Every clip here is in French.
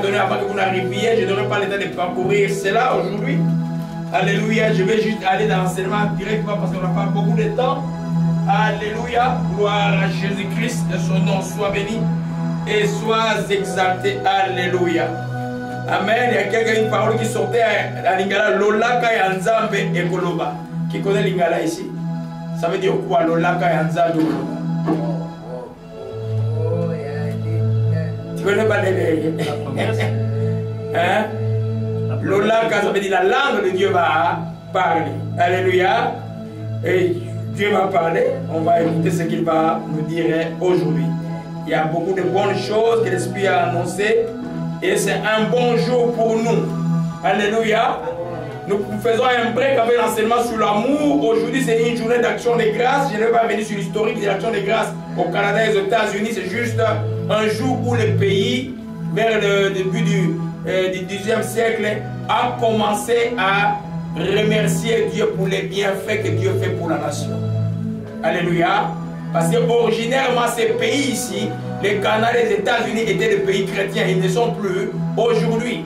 prophéties que le Seigneur a données avant que vous n'arriviez, je n'aurai pas le temps de parcourir cela aujourd'hui. Alléluia. Je vais juste aller dans l'enseignement directement parce qu'on n'a pas beaucoup de temps. Alléluia. Gloire à Jésus-Christ. Que son nom soit béni et soit exalté. Alléluia. Amen. Il y a quelqu'un, une parole qui sortait à Lingala, Lolaka et Anzambe et. Qui connaît Lingala ici? Ça veut dire quoi Lolaka et Anzambe connais pas les. Hein? Lolaka, ça veut dire la langue de Dieu va parler. Alléluia. Et Dieu va parler. On va écouter ce qu'il va nous dire aujourd'hui. Il y a beaucoup de bonnes choses que l'Esprit a annoncées. Et c'est un bon jour pour nous. Alléluia. Nous faisons un break avec l'enseignement sur l'amour. Aujourd'hui, c'est une journée d'action de grâce. Je ne vais pas venir sur l'historique de l'action de grâce au Canada et aux États-Unis. C'est juste un jour où le pays, vers le début du, euh, du 10e siècle, a commencé à remercier Dieu pour les bienfaits que Dieu fait pour la nation. Alléluia. Parce que originairement, ces pays ici, les Canada et les États-Unis étaient des pays chrétiens. Ils ne sont plus aujourd'hui.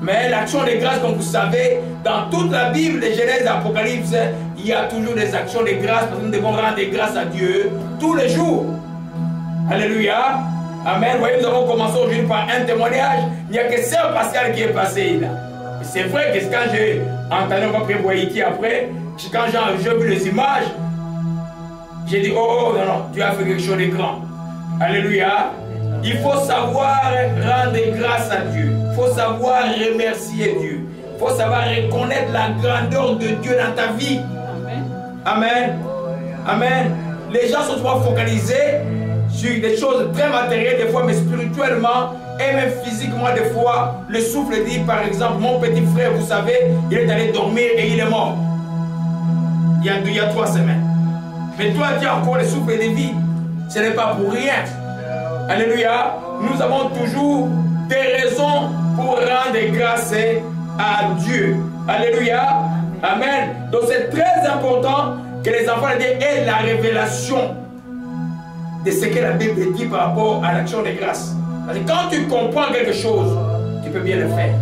Mais l'action de grâce, comme vous savez, dans toute la Bible, de Genèse et Apocalypse, il y a toujours des actions de grâce parce que nous devons rendre grâce à Dieu tous les jours. Alléluia. Amen. Vous voyez, nous avons commencé aujourd'hui par un témoignage. Il n'y a que Sœur Pascal qui est passé là. C'est vrai que quand j'ai entendu, on va prévoir qui après, quand j'ai vu les images, j'ai dit, oh, oh, non, non, Dieu a fait quelque chose de grand. Alléluia. Il faut savoir rendre grâce à Dieu. Il faut savoir remercier Dieu. Il faut savoir reconnaître la grandeur de Dieu dans ta vie. Amen. Amen. Les gens sont trop focalisés sur des choses très matérielles des fois, mais spirituellement et même physiquement des fois. Le souffle dit, par exemple, mon petit frère, vous savez, il est allé dormir et il est mort. Il y a, il y a trois semaines. Mais toi, tu as encore le souffle de vie. Ce n'est pas pour rien. Alléluia. Nous avons toujours des raisons pour rendre grâce à Dieu. Alléluia. Amen. Donc c'est très important que les enfants aient la révélation de ce que la Bible dit par rapport à l'action de grâce. Parce que quand tu comprends quelque chose, tu peux bien le faire.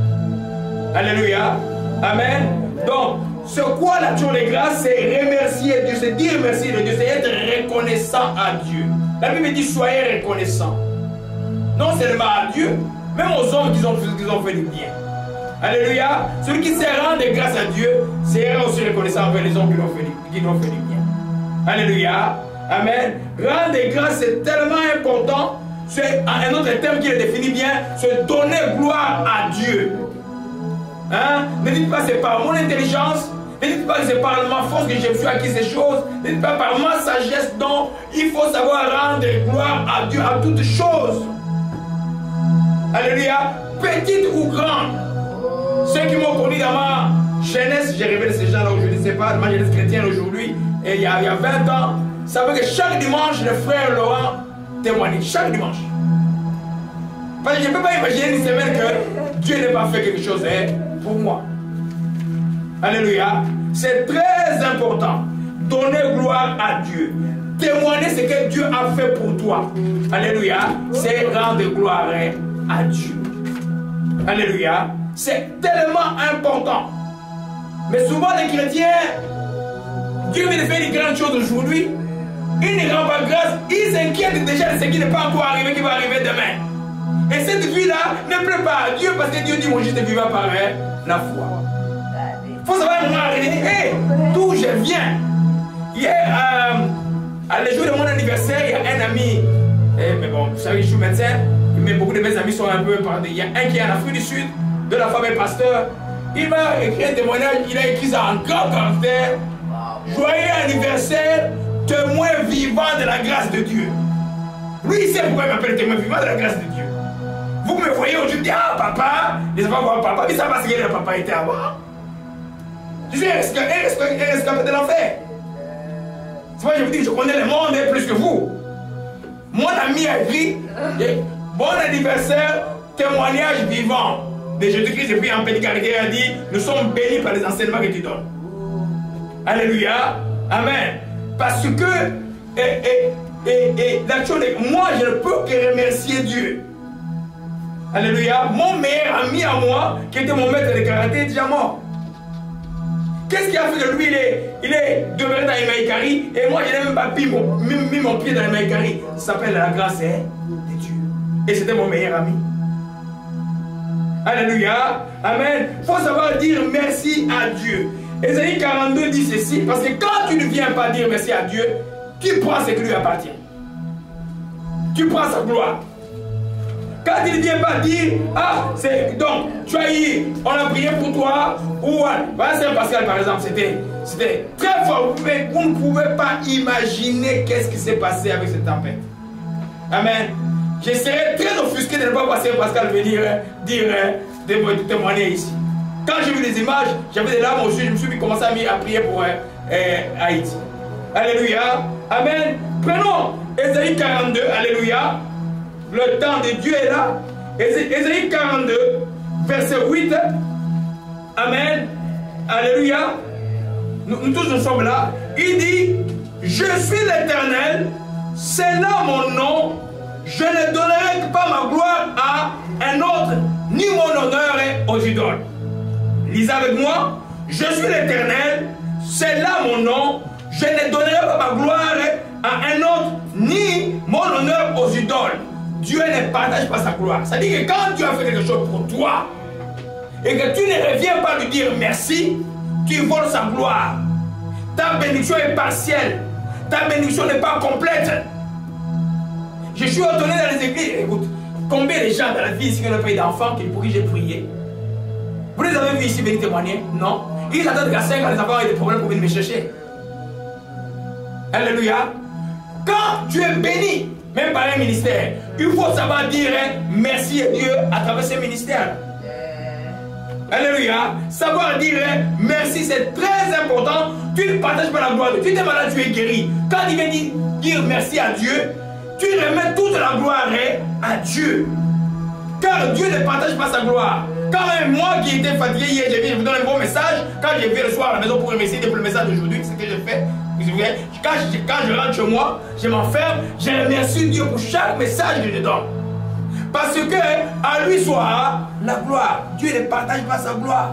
Alléluia. Amen. Donc, ce quoi l'action de grâce, c'est remercier Dieu, c'est dire merci de Dieu, c'est être reconnaissant à Dieu. La Bible dit soyez reconnaissant. Non seulement à Dieu, même aux hommes qui ont, fait du bien. Alléluia. Celui qui sait rendre grâce à Dieu, c'est aussi reconnaissant envers les hommes qui ont fait, fait du bien. Alléluia. Amen. Rendre grâce, c'est tellement important. C'est un autre terme qui le définit bien, c'est donner gloire à Dieu. Hein? Ne dites pas c'est par mon intelligence, ne dites pas que c'est par ma force que me suis acquis ces choses, ne dites pas par ma sagesse, non. Il faut savoir rendre gloire à Dieu à toutes choses. Alléluia. Petite ou grande. Ceux qui m'ont connu dans ma jeunesse, j'ai révélé ces gens-là aujourd'hui, c'est pas ma jeunesse chrétienne aujourd'hui, et il y, a, il y a 20 ans, savez que chaque dimanche, le frère Laurent témoigne. Chaque dimanche. Parce que je ne peux pas imaginer une semaine que Dieu n'ait pas fait quelque chose hein, pour moi. Alléluia. C'est très important. Donner gloire à Dieu. Témoigner ce que Dieu a fait pour toi. Alléluia. C'est rendre gloire à Dieu. Alléluia. C'est tellement important. Mais souvent les chrétiens, Dieu de faire des grandes choses aujourd'hui. Il ne rend pas grâce. Ils s'inquiètent déjà de ce qui n'est pas encore arrivé, qui va arriver demain. Et cette vie-là ne plaît pas à Dieu parce que Dieu dit mon juste vivra par la foi. Savoir un moment. Hé, d'où je viens? Hier, euh, à le jour de mon anniversaire, il y a un ami, eh, mais bon, vous savez, je suis médecin, mais beaucoup de mes amis sont un peu. Il y a un qui est en Afrique du Sud, de la famille pasteur. Il m'a écrit un témoignage, il a écrit ça en grand caractère. Joyeux anniversaire, témoin vivant de la grâce de Dieu. Lui, il sait pourquoi il m'appelle témoin vivant de la grâce de Dieu. Vous me voyez aujourd'hui, ah papa, les enfants voient papa, mais ça va ce que le papa était avant. Je suis un rescapé de l'enfer. C'est pourquoi je vous dis que je connais le monde hein, plus que vous. Mon ami a écrit Bon anniversaire, témoignage vivant de Jésus-Christ. Et puis en pédicarité, a dit Nous sommes bénis par les enseignements que tu donnes. Alléluia. Amen. Parce que, et, et, et, l'action moi, je ne peux que remercier Dieu. Alléluia. Mon meilleur ami à moi, qui était mon maître de karaté, est déjà mort. Qu'est-ce qui a fait que lui, il est, il est dans les Maïkari? Et moi, je n'ai même pas mis mon, mis, mon, pied dans les Maïkari. Ça s'appelle la grâce hein, de Dieu. Et c'était mon meilleur ami. Alléluia. Amen. Il faut savoir dire merci à Dieu. Ésaïe 42 dit ceci, parce que quand tu ne viens pas dire merci à Dieu, tu prends ce qui lui appartient. Tu prends sa gloire. Quand il ne vient pas dire, ah, c'est donc, tu as eu, on a prié pour toi, ou voilà, Saint Pascal par exemple, c'était, c'était très fort, mais vous ne pouvez pas imaginer qu'est-ce qui s'est passé avec cette tempête. Amen. Je serais très offusqué de ne pas voir Saint Pascal venir euh, dire, euh, témoigner ici. Quand j'ai vu les images, j'avais des larmes aussi, je me suis commencé à, à prier pour euh, Haïti. Alléluia. Amen. Prenons Ésaïe 42, Alléluia. Le temps de Dieu est là. Ésaïe 42, verset 8. Amen. Alléluia. Nous, tous nous sommes là. Il dit, je suis l'éternel, c'est là mon nom. Je ne donnerai pas ma gloire à un autre, ni mon honneur aux idoles. Lisez avec moi. Je suis l'éternel, c'est là mon nom. Je ne donnerai pas ma gloire à un autre, ni mon honneur aux idoles. Dieu ne partage pas sa gloire. C'est-à-dire que quand Dieu a fait quelque chose pour toi, et que tu ne reviens pas lui dire merci, tu voles sa gloire. Ta bénédiction est partielle. Ta bénédiction n'est pas complète. Je suis étonné dans les églises. Écoute, combien de gens dans la vie ici qui n'ont pas eu d'enfants pour qui j'ai prié? Vous les avez vus ici venir témoigner? Non. Ils attendent qu'à 5 ans les enfants aient des problèmes pour venir me chercher. Alléluia. Quand tu es béni, même par un ministère, il faut savoir dire hein, merci à Dieu à travers ce ministère. Alléluia. Savoir dire hein, merci, c'est très important. Tu ne partages pas la gloire de Dieu. Tu es malade, tu es guéri. Quand il vient dire merci à Dieu, tu remets toute la gloire hein, à Dieu. Car Dieu ne partage pas sa gloire. Quand même, moi qui étais fatigué hier, j'ai vu, je vous donne un bon message. Quand j'ai vu le soir à la maison pour remercier pour le message d'aujourd'hui, ce que j'ai fait, quand je, je rentre chez moi, je m'enferme, je remercie Dieu pour chaque message que je donne. Parce que à lui soit la gloire. Dieu ne partage pas sa gloire.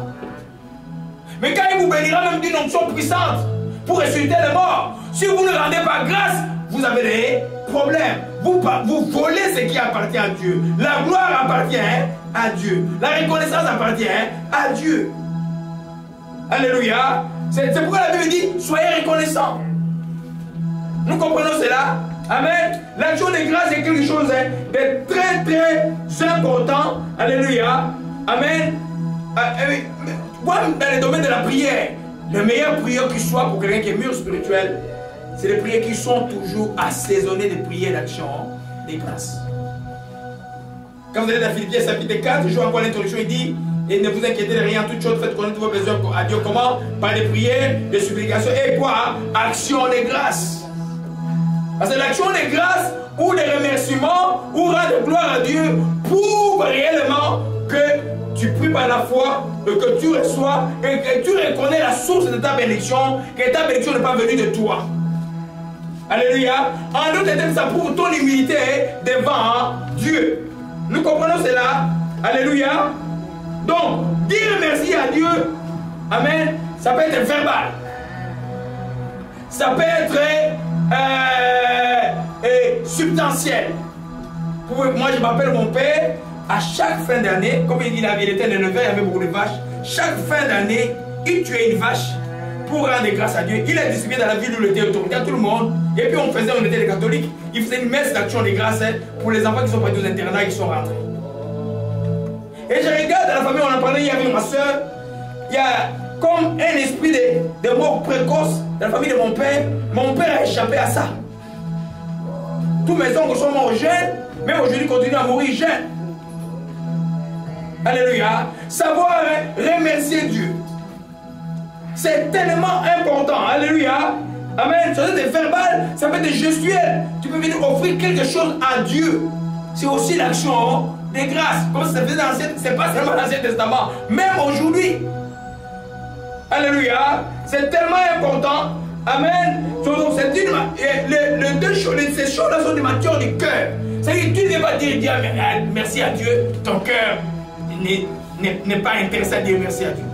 Mais quand il vous bénira même d'une onction puissante pour ressusciter les morts, si vous ne rendez pas grâce, vous avez des problèmes. Vous, vous volez ce qui appartient à Dieu. La gloire appartient à Dieu. La reconnaissance appartient à Dieu. Alléluia. C'est pourquoi la Bible dit soyez reconnaissants. Nous comprenons cela. Amen. L'action de grâce est quelque chose hein, de très très important. Alléluia. Amen. Euh, euh, dans le domaine de la prière, le meilleur prière qui soit pour quelqu'un qui est mûr spirituel, c'est les prières qui sont toujours assaisonnées de prières d'action de grâce. Quand vous allez dans Philippiens chapitre 4, je vois encore l'introduction, il dit et ne vous inquiétez de rien, toute chose, faites connaître vos besoins à Dieu. Comment Par des prières, des supplications et quoi? Action de grâce. Parce que l'action de grâce ou des remerciements ou rendre gloire à Dieu prouve réellement que tu pries par la foi, que tu reçois et que tu reconnais la source de ta bénédiction, que ta bénédiction n'est pas venue de toi. Alléluia. En d'autres termes, ça prouve ton humilité devant Dieu. Nous comprenons cela. Alléluia. Donc, dire merci à Dieu, Amen, ça peut être verbal. Ça peut être euh, euh, substantiel. Moi, je m'appelle mon père. À chaque fin d'année, comme il, il était éleveur, il avait beaucoup de vaches. Chaque fin d'année, il tuait une vache pour rendre grâce à Dieu. Il a distribué dans la ville où il était autorité à tout le monde. Et puis on faisait, on était les catholiques, il faisait une messe d'action de grâce pour les enfants qui sont partis aux internats et qui sont rentrés. Et je regarde dans la famille, on en parlait hier avec ma soeur, il y a comme un esprit de, mort précoce dans la famille de mon père. Mon père a échappé à ça. Tous mes oncles sont morts jeunes, même aujourd'hui continuent à mourir jeunes. Alléluia. Savoir remercier Dieu. C'est tellement important. Alléluia. Amen. Ça peut être verbal, ça peut être gestuel. Tu peux venir offrir quelque chose à Dieu. C'est aussi l'action des grâces. Comme c'est pas seulement l'Ancien Testament. Même aujourd'hui. Alléluia. C'est tellement important. Amen. C'est une, les, deux choses, ces choses-là sont des matières du cœur. C'est-à-dire tu ne vas pas dire, dire merci à Dieu, ton cœur n'est pas intéressé à dire merci à Dieu.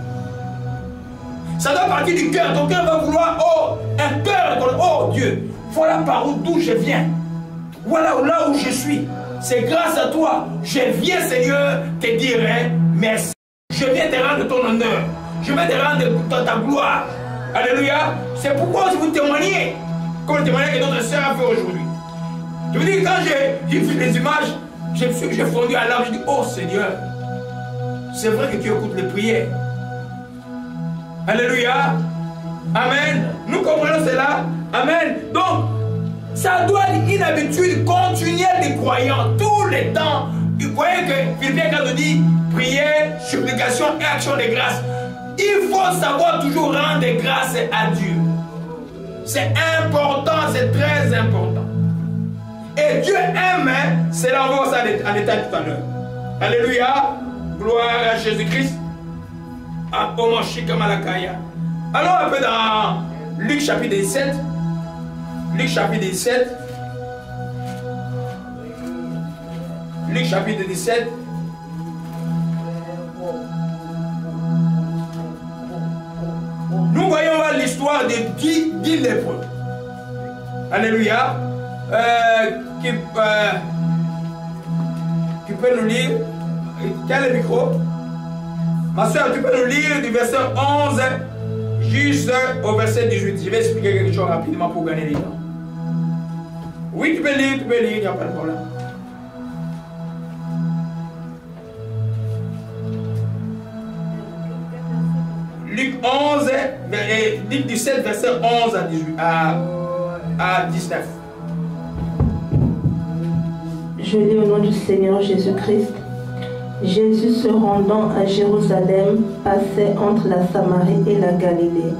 Ça doit partir du cœur. Ton cœur va vouloir, oh, un cœur, oh Dieu, voilà par où d'où je viens. Voilà là où je suis. C'est grâce à toi. Je viens, Seigneur, te dire hein, merci. Je viens te rendre ton honneur. Je viens te rendre ta, gloire. Alléluia. C'est pourquoi vous témoignez, comme le témoignage que notre soeur a fait aujourd'hui. Je veux dire, quand j'ai vu les images, j'ai fondu à l'âme, je dis, oh Seigneur, c'est vrai que tu écoutes les prières. Alléluia. Amen. Nous comprenons cela. Amen. Donc, ça doit être une habitude continuelle des croyants, tous les temps. Vous voyez que Philippiens nous dit prière, supplication et action de grâce. Il faut savoir toujours rendre grâce à Dieu. C'est important, c'est très important. Et Dieu aime, hein. c'est là on va en détail tout à. Alléluia. Gloire à Jésus-Christ. Allons un peu dans Luc chapitre 17. Luc chapitre 17. Luc chapitre 17. Nous voyons l'histoire de 10, 10 lépreux. Alléluia. Euh, qui, euh, nous lire? Quel est le micro? Ma soeur, tu peux nous lire du verset 11 jusqu'au verset 18. Je vais expliquer quelque chose rapidement pour gagner les temps. Oui, tu peux lire, tu peux lire, il n'y a pas de problème. Luc 11, Luc 17, verset 11 à, 18, à, à 19. Je lis au nom du Seigneur Jésus-Christ. Jésus se rendant à Jérusalem passait entre la Samarie et la Galilée.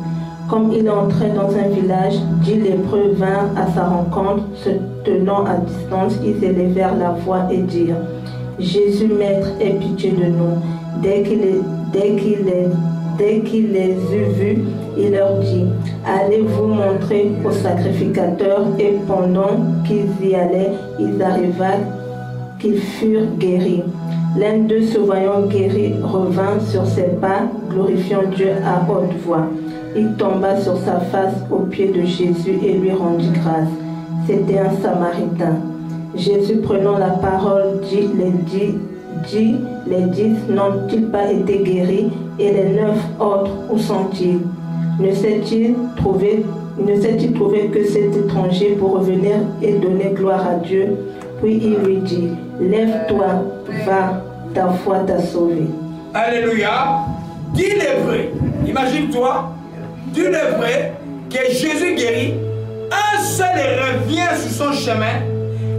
Comme il entrait dans un village, dix lépreux vinrent à sa rencontre, se tenant à distance, ils élevèrent la voix et dirent Jésus, Maître, aie pitié de nous. Dès qu'il dès les eut vus, il leur dit Allez vous montrer aux sacrificateurs. Et pendant qu'ils y allaient, ils arrivèrent qu'ils furent guéris. L'un d'eux, se voyant guéri, revint sur ses pas, glorifiant Dieu à haute voix. Il tomba sur sa face aux pieds de Jésus et lui rendit grâce. C'était un Samaritain. Jésus, prenant la parole, dit les dix, dit, les n'ont-ils pas été guéris et les neuf autres, où sont-ils? Ne s'est-il trouvé, ne s'est-il trouvé que cet étranger pour revenir et donner gloire à Dieu? Puis il lui dit, lève-toi, va, ta foi t'a sauvé. Alléluia. Dis lépreux. Imagine-toi, dis lépreux que Jésus guérit. Seul revient sur son chemin.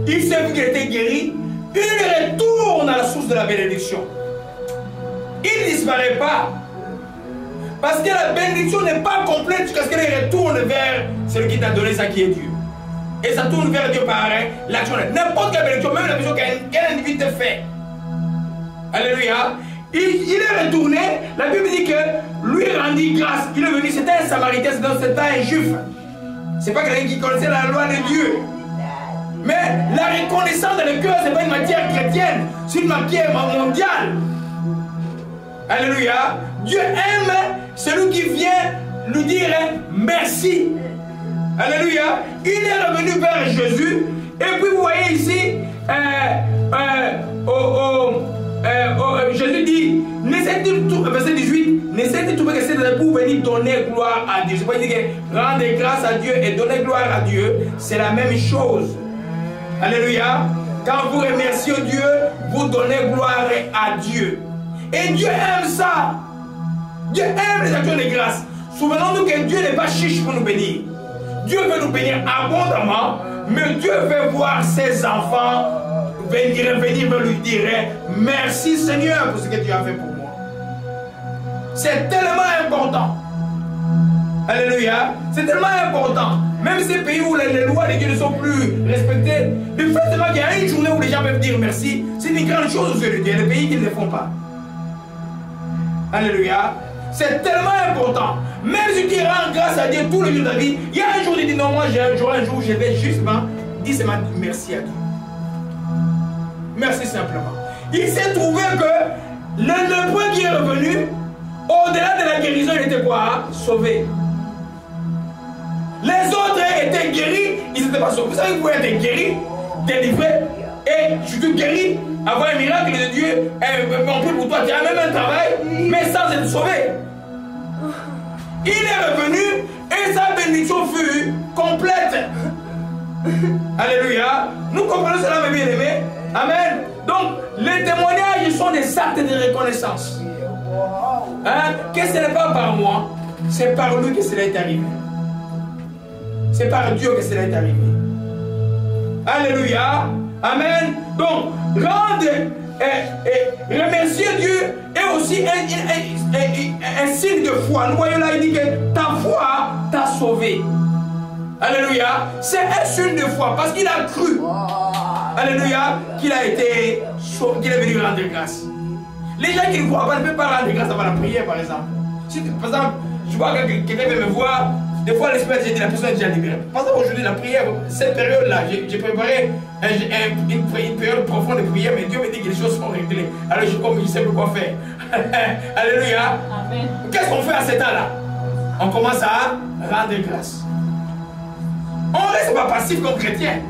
Il sait qu'il était guéri. Il retourne à la source de la bénédiction. Il ne disparaît pas. Parce que la bénédiction n'est pas complète jusqu'à ce qu'elle retourne vers celui qui t'a donné ça qui est Dieu et ça tourne vers Dieu par l'action. N'importe quelle bénédiction, même la bénédiction qu'un individu te fait. Alléluia. Il, est retourné, la Bible dit que lui rendit grâce. Il est venu, c'était un samaritain, c'était un juif. C'est pas quelqu'un qui connaissait la loi de Dieu. Mais la reconnaissance dans le cœur, ce n'est pas une matière chrétienne, c'est une matière mondiale. Alléluia. Dieu aime celui qui vient nous dire merci. Alléluia. Il est revenu vers Jésus. Et puis vous voyez ici, euh, euh, oh, euh, Jésus dit, tout, verset 18, n'essaie-t-il trouver que c'est pour venir donner gloire à Dieu? C'est pas dire que rendre grâce à Dieu et donner gloire à Dieu, c'est la même chose. Alléluia. Quand vous remerciez Dieu, vous donnez gloire à Dieu. Et Dieu aime ça. Dieu aime les actions de grâce. Souvenons-nous que Dieu n'est pas chiche pour nous bénir. Dieu veut nous bénir abondamment, mais Dieu veut voir ses enfants venir, venir lui dire merci Seigneur pour ce que tu as fait pour moi. C'est tellement important. Alléluia. C'est tellement important. Même ces pays où les, lois de Dieu ne sont plus respectées, le fait qu'il y a une journée où les gens peuvent dire merci, c'est une grande chose aux yeux de Dieu. Les pays qui ne le font pas. Alléluia. C'est tellement important. Même si tu rends grâce à Dieu tous les jours de ta vie, il y a un jour où tu dis non, moi j'aurai un jour où je vais justement dire merci à Dieu. Merci simplement. Il s'est trouvé que le lepreux qui est revenu, au-delà de la guérison, il était quoi? Sauvé. Les autres étaient guéris, ils n'étaient pas sauvés. Vous savez, vous pouvez être guéri, délivré, et surtout guéri, avoir un miracle de Dieu, on prie pour toi, tu as même un travail, mais sans être sauvé. Il est revenu et sa bénédiction fut complète. Alléluia. Nous comprenons cela, mes bien-aimés. Amen. Donc, les témoignages sont des actes de reconnaissance. Hein? Que ce n'est pas par moi, c'est par lui que cela est arrivé. C'est par Dieu que cela est arrivé. Alléluia. Amen. Donc, rendre et, remercier Dieu est aussi un, signe de foi. Nous voyons là, il dit que ta foi t'a sauvé. Alléluia. C'est un signe de foi parce qu'il a cru. Alléluia. Qu'il a été qu'il est venu rendre grâce. Les gens qui ne croient pas ne peuvent pas rendre grâce avant la prière, par exemple. Si, par exemple, je vois que quelqu'un veut me voir, des fois l'esprit dit la personne est déjà libérée. Par exemple, aujourd'hui, la prière, cette période-là, j'ai préparé une, période profonde de prière, mais Dieu me dit que les choses sont réglées. Alors je, comme je sais plus quoi faire. Alléluia. Qu'est-ce qu'on fait à ce temps-là? On commence à rendre grâce. On ne reste pas passif comme chrétien.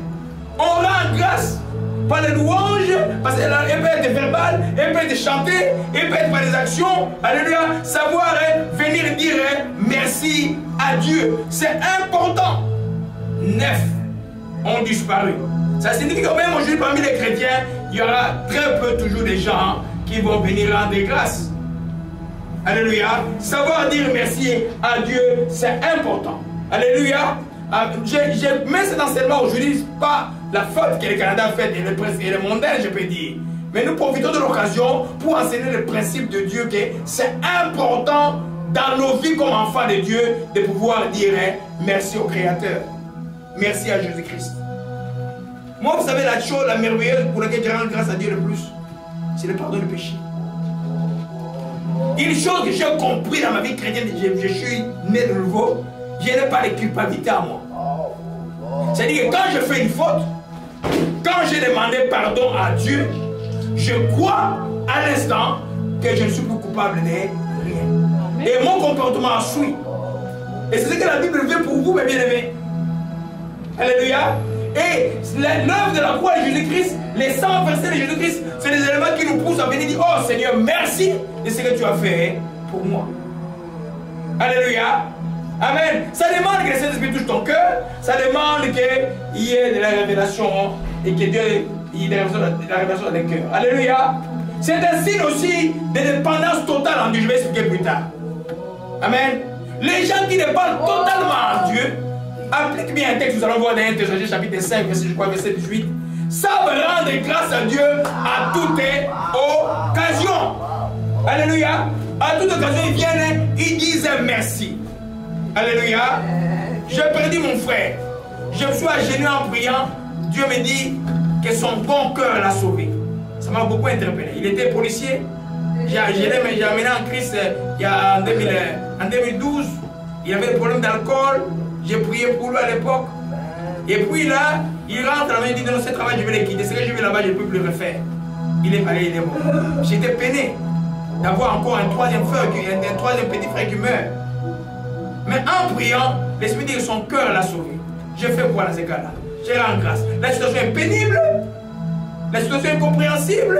On rend grâce par les louanges, parce qu'elle peut être verbale, elle peut être chantée, elle peut être par des actions. Alléluia. Savoir hein, venir dire hein, merci à Dieu. C'est important. Neuf ont disparu. Ça signifie que même aujourd'hui, parmi les chrétiens, il y aura très peu toujours des gens qui vont venir rendre grâce. Alléluia. Savoir dire merci à Dieu, c'est important. Alléluia. Ah, mais cet enseignement aujourd'hui, pas la faute que le Canada fait et le, et le je peux dire. Mais nous profitons de l'occasion pour enseigner le principe de Dieu que c'est important dans nos vies comme enfants de Dieu de pouvoir dire hein, merci au Créateur. Merci à Jésus-Christ. Moi, vous savez, la chose, la merveilleuse pour laquelle je rends grâce à Dieu le plus, c'est le pardon du péché. Une chose que j'ai compris dans ma vie chrétienne, je, je suis né de nouveau, je n'ai pas de culpabilité à moi. C'est-à-dire que quand je fais une faute, quand j'ai demandé pardon à Dieu, je crois à l'instant que je ne suis plus coupable de rien. Et mon comportement suit. Et c'est ce que la Bible veut pour vous, mes bien-aimés. Alléluia. Et l'œuvre de la croix de Jésus-Christ, les 100 versets de Jésus-Christ, c'est des éléments qui nous poussent à venir dire Oh Seigneur, merci de ce que tu as fait pour moi. Alléluia. Amen. Ça demande que le Saint-Esprit touche ton cœur. Ça demande qu'il y ait de la révélation et que Dieu y ait de la révélation dans le cœur. Alléluia. C'est un signe aussi de dépendance totale en Dieu. Je vais expliquer plus tard. Amen. Les gens qui dépendent totalement en Dieu, appliquent bien un texte, nous allons voir dans 1 Thessaloniciens chapitre 5, verset, je crois, verset 18, savent rendre grâce à Dieu à toutes occasions. Alléluia. À toute occasion, ils viennent, ils disent merci. Alléluia. Je prédis mon frère. Je me suis agenouillé en priant. Dieu me dit que son bon cœur l'a sauvé. Ça m'a beaucoup interpellé. Il était policier. J'ai amené en Christ euh, il y a, en, 2012. Il avait des problèmes d'alcool. J'ai prié pour lui à l'époque. Et puis là, il rentre la il dit non, ce travail, je vais le quitter. Ce que je vais là-bas, je ne peux plus le refaire. Il est allé, il est mort. J'étais peiné d'avoir encore un troisième frère, un troisième petit frère qui meurt. Mais en priant, l'Esprit dit que son cœur l'a sauvé. Je fais quoi dans ces cas-là? Je rends grâce. La situation est pénible. La situation est incompréhensible.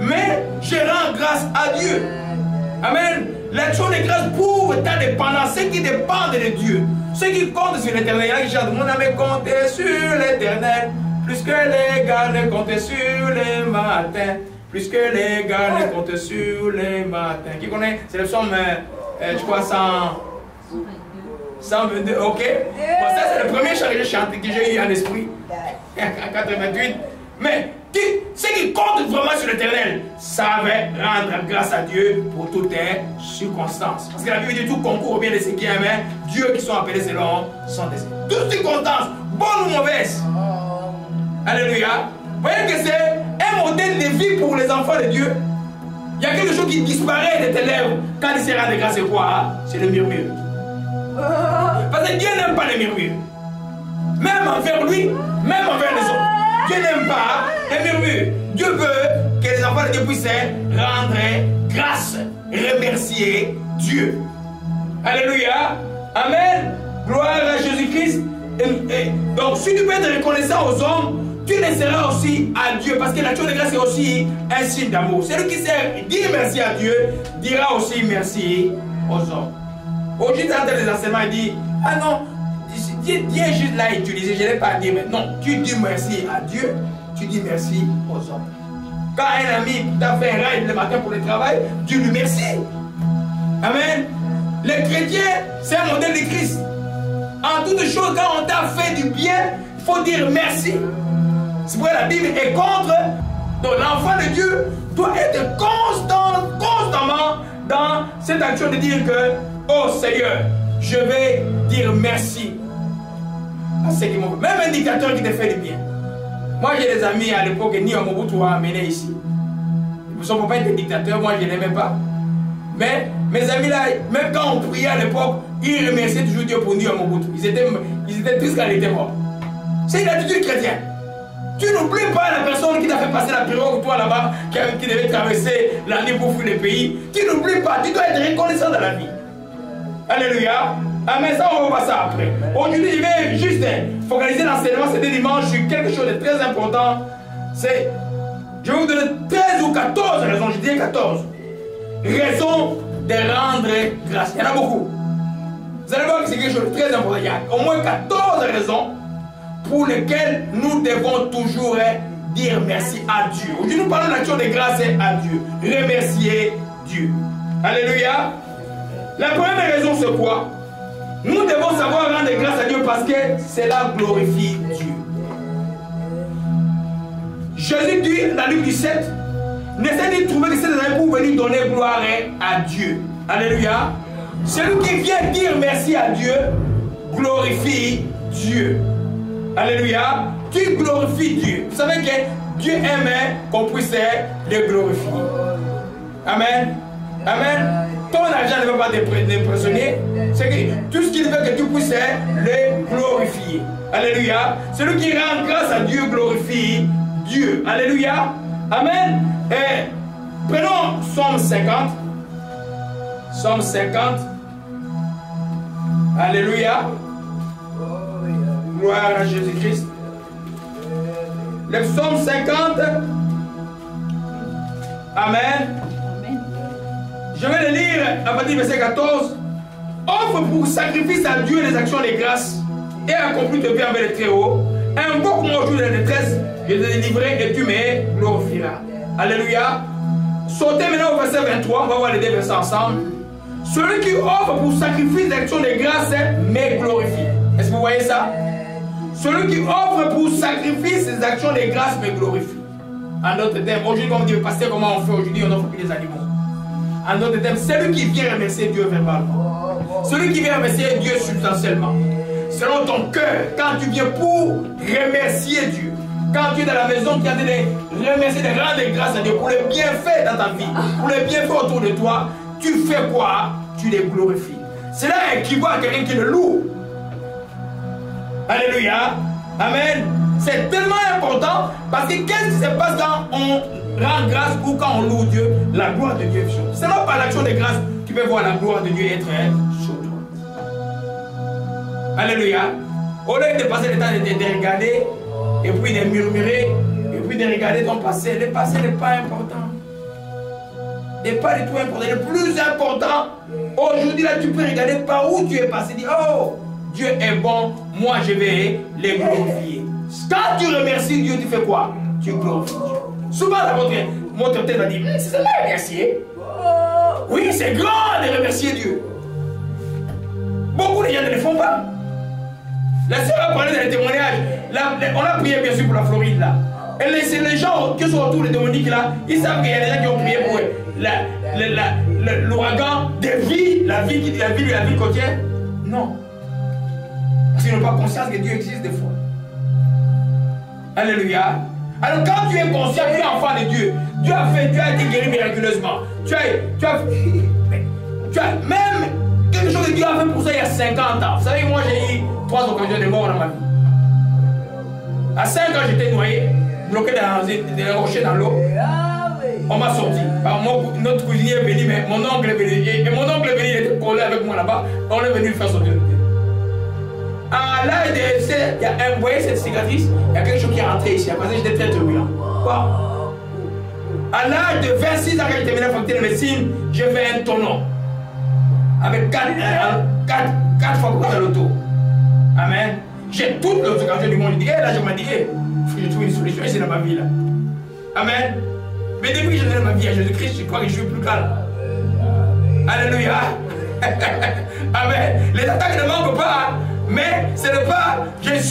mais je rends grâce à Dieu. Amen. L'action de grâce prouve ta dépendance, ce qui dépendent de Dieu. Ceux qui comptent sur l'éternel, il y a mon âme compte sur l'éternel, plus que les gars ne comptent sur les matins, plus que les gars ne comptent sur les matins. Qui connaît? C'est le psaume, euh, je crois, 100. 122, ok. Bon, ça, c'est le premier chant que j'ai chanté, que j'ai eu en esprit, en 88. Mais ce qui compte vraiment sur l'éternel, ça rendre grâce à Dieu pour toutes les circonstances. Parce que la Bible dit tout concourt au bien de ceux qui aiment Dieu qui sont appelés selon son désir. Toutes circonstances, bonnes ou mauvaises. Alléluia. Vous voyez que c'est un modèle de vie pour les enfants de Dieu. Il y a quelque chose qui disparaît de tes lèvres quand il sera de grâce. C'est quoi C'est le murmure. Parce que Dieu n'aime pas les murmures. Même envers lui, même envers les autres. Dieu n'aime pas les murmures. Dieu veut que les enfants de Dieu puissent rendre grâce, remercier Dieu. Alléluia. Amen. Gloire à Jésus-Christ. Donc, si tu peux être reconnaissant aux hommes, tu le seras aussi à Dieu. Parce que la chose de grâce est aussi un signe d'amour. Celui qui sait dire merci à Dieu dira aussi merci aux hommes. Aujourd'hui, dans les enseignements, il dit Ah non, Dieu, juste là utilisé, je ne l'ai pas dit, mais non, tu dis merci à Dieu, tu dis merci aux hommes. Quand un ami t'a fait un ride le matin pour le travail, Dieu lui merci. Amen. Les chrétiens, c'est un modèle de Christ. En toutes choses, quand on t'a fait du bien, il faut dire merci. C'est pourquoi la Bible est contre. Donc l'enfant de Dieu doit être constant, constamment dans cette action de dire que, oh Seigneur, je vais dire merci à ceux qui m'ont Même un dictateur qui te fait du bien. Moi j'ai des amis à l'époque, ni Mobutu a amené ici. Son papa était dictateur, moi je n'aimais pas. Mais mes amis là, même quand on priait à l'époque, ils remerciaient toujours Dieu pour Mobutu. Ils étaient, ils étaient tristes quand il était mort. C'est une attitude chrétienne. Tu n'oublies pas la personne qui t'a fait passer la pirogue, toi là-bas, qui, qui, devait traverser l'année pour fuir le pays. Tu n'oublies pas, tu dois être reconnaissant dans la vie. Alléluia. Amen, ça on va ça après. Aujourd'hui, je vais juste focaliser l'enseignement, c'était dimanche, sur quelque chose de très important. C'est, je vais vous donner 13 ou 14 raisons, je dis 14 raisons de rendre grâce. Il y en a beaucoup. Vous allez voir que c'est quelque chose de très important. Il y a au moins 14 raisons pour lesquelles nous devons toujours dire merci à Dieu. Aujourd'hui, nous parlons d'action de grâce à Dieu. Remercier Dieu. Alléluia. La première raison, c'est quoi? Nous devons savoir rendre grâce à Dieu parce que cela glorifie Dieu. Jésus dit dans Luc 17, n'essaie de trouver que c'est pour venir donner gloire à Dieu? Alléluia. Celui qui vient dire merci à Dieu glorifie Dieu. Alléluia. Tu glorifies Dieu. Vous savez que Dieu aimait qu'on puisse le glorifier. Amen. Amen. Ton argent ne veut pas t'impressionner. C'est que tout ce qu'il veut que tu puisses le glorifier. Alléluia. Celui qui rend grâce à Dieu glorifie Dieu. Alléluia. Amen. Et prenons Somme 50. Somme 50. Alléluia. Gloire à Jésus-Christ. Le psaume 50. Amen. Je vais le lire à partir du verset 14. Offre pour sacrifice à Dieu les actions de grâce et accomplis de bien avec le Très-Haut. Invoque-moi au jour de la détresse, je te délivrerai et tu me glorifieras. Alléluia. Sautez maintenant au verset 23, on va voir les deux versets ensemble. Celui qui offre pour sacrifice d'actions de grâce me glorifie. Est-ce que vous voyez ça? Celui qui offre pour sacrifice des actions de grâce me glorifie. En d'autres termes, aujourd'hui, comme dit le pasteur, comment on fait aujourd'hui, on offre plus les animaux. En d'autres termes, celui qui vient remercier Dieu verbalement. Celui qui vient remercier Dieu substantiellement. Selon ton cœur, quand tu viens pour remercier Dieu. Quand tu es dans la maison, tu as de remercier, de rendre grâce à Dieu pour les bienfaits dans ta vie, pour les bienfaits autour de toi, tu fais quoi? Tu les glorifies. Cela équivaut à quelqu'un qui le loue. Alléluia. Amen. C'est tellement important parce que qu'est-ce qui se passe quand on rend grâce ou quand on loue Dieu La gloire de Dieu est sur C'est pas l'action de grâce tu peux voir la gloire de Dieu être sur toi. Alléluia. Au lieu de passer le temps de, de regarder et puis de murmurer et puis de regarder ton passé, le passé n'est pas important. n'est pas du tout important. Le plus important, aujourd'hui, là, tu peux regarder par où tu es passé. Dire, oh, Dieu est bon, moi je vais les glorifier. Quand tu remercies Dieu, tu fais quoi? Tu glorifies Dieu. Souvent, mon tête va dire, c'est ça remercier. Oui, c'est grand de remercier Dieu. Beaucoup de gens ne le font pas. La sœur a parlé dans les témoignages. on a prié bien sûr pour la Floride là. Et les, les gens qui sont autour de Dominique là, ils savent qu'il y a des gens qui ont prié pour l'ouragan de vie, la vie, la vie, la vie côtière. Non. Parce qu'ils n'ont pas conscience que Dieu existe des fois. Alléluia. Alors quand tu es conscient, tu es enfant de Dieu. Dieu a fait, Dieu a été guéri miraculeusement. Tu as, tu as, tu as même quelque chose que Dieu a fait pour ça il y a 50 ans. Vous savez, moi j'ai eu trois occasions de mort dans ma vie. À 5 ans, j'étais noyé, bloqué dans des rochers dans l'eau. On m'a sorti. notre cuisinier est venu, mais mon oncle est venu. Et, mon oncle est venu, il était collé avec moi là-bas. On est venu faire sortir. À l'âge de. Il y a un, voyez cette cicatrice Il y a quelque chose qui est rentré ici. Après ça, j'étais très turbulent. Quoi À l'âge de 26 ans, quand j'ai terminé la faculté de médecine, j'ai fait un tonneau. Avec 4, 4, 4 fois pour l'auto. Amen. J'ai les occasions du monde. Je dis, hé, là, je me dis, hé, faut que je trouve une solution ici dans ma vie là. Amen. Mais depuis que je donne ma vie à Jésus-Christ, je crois que je suis plus calme. Alléluia. Amen. Les attaques ne manquent pas.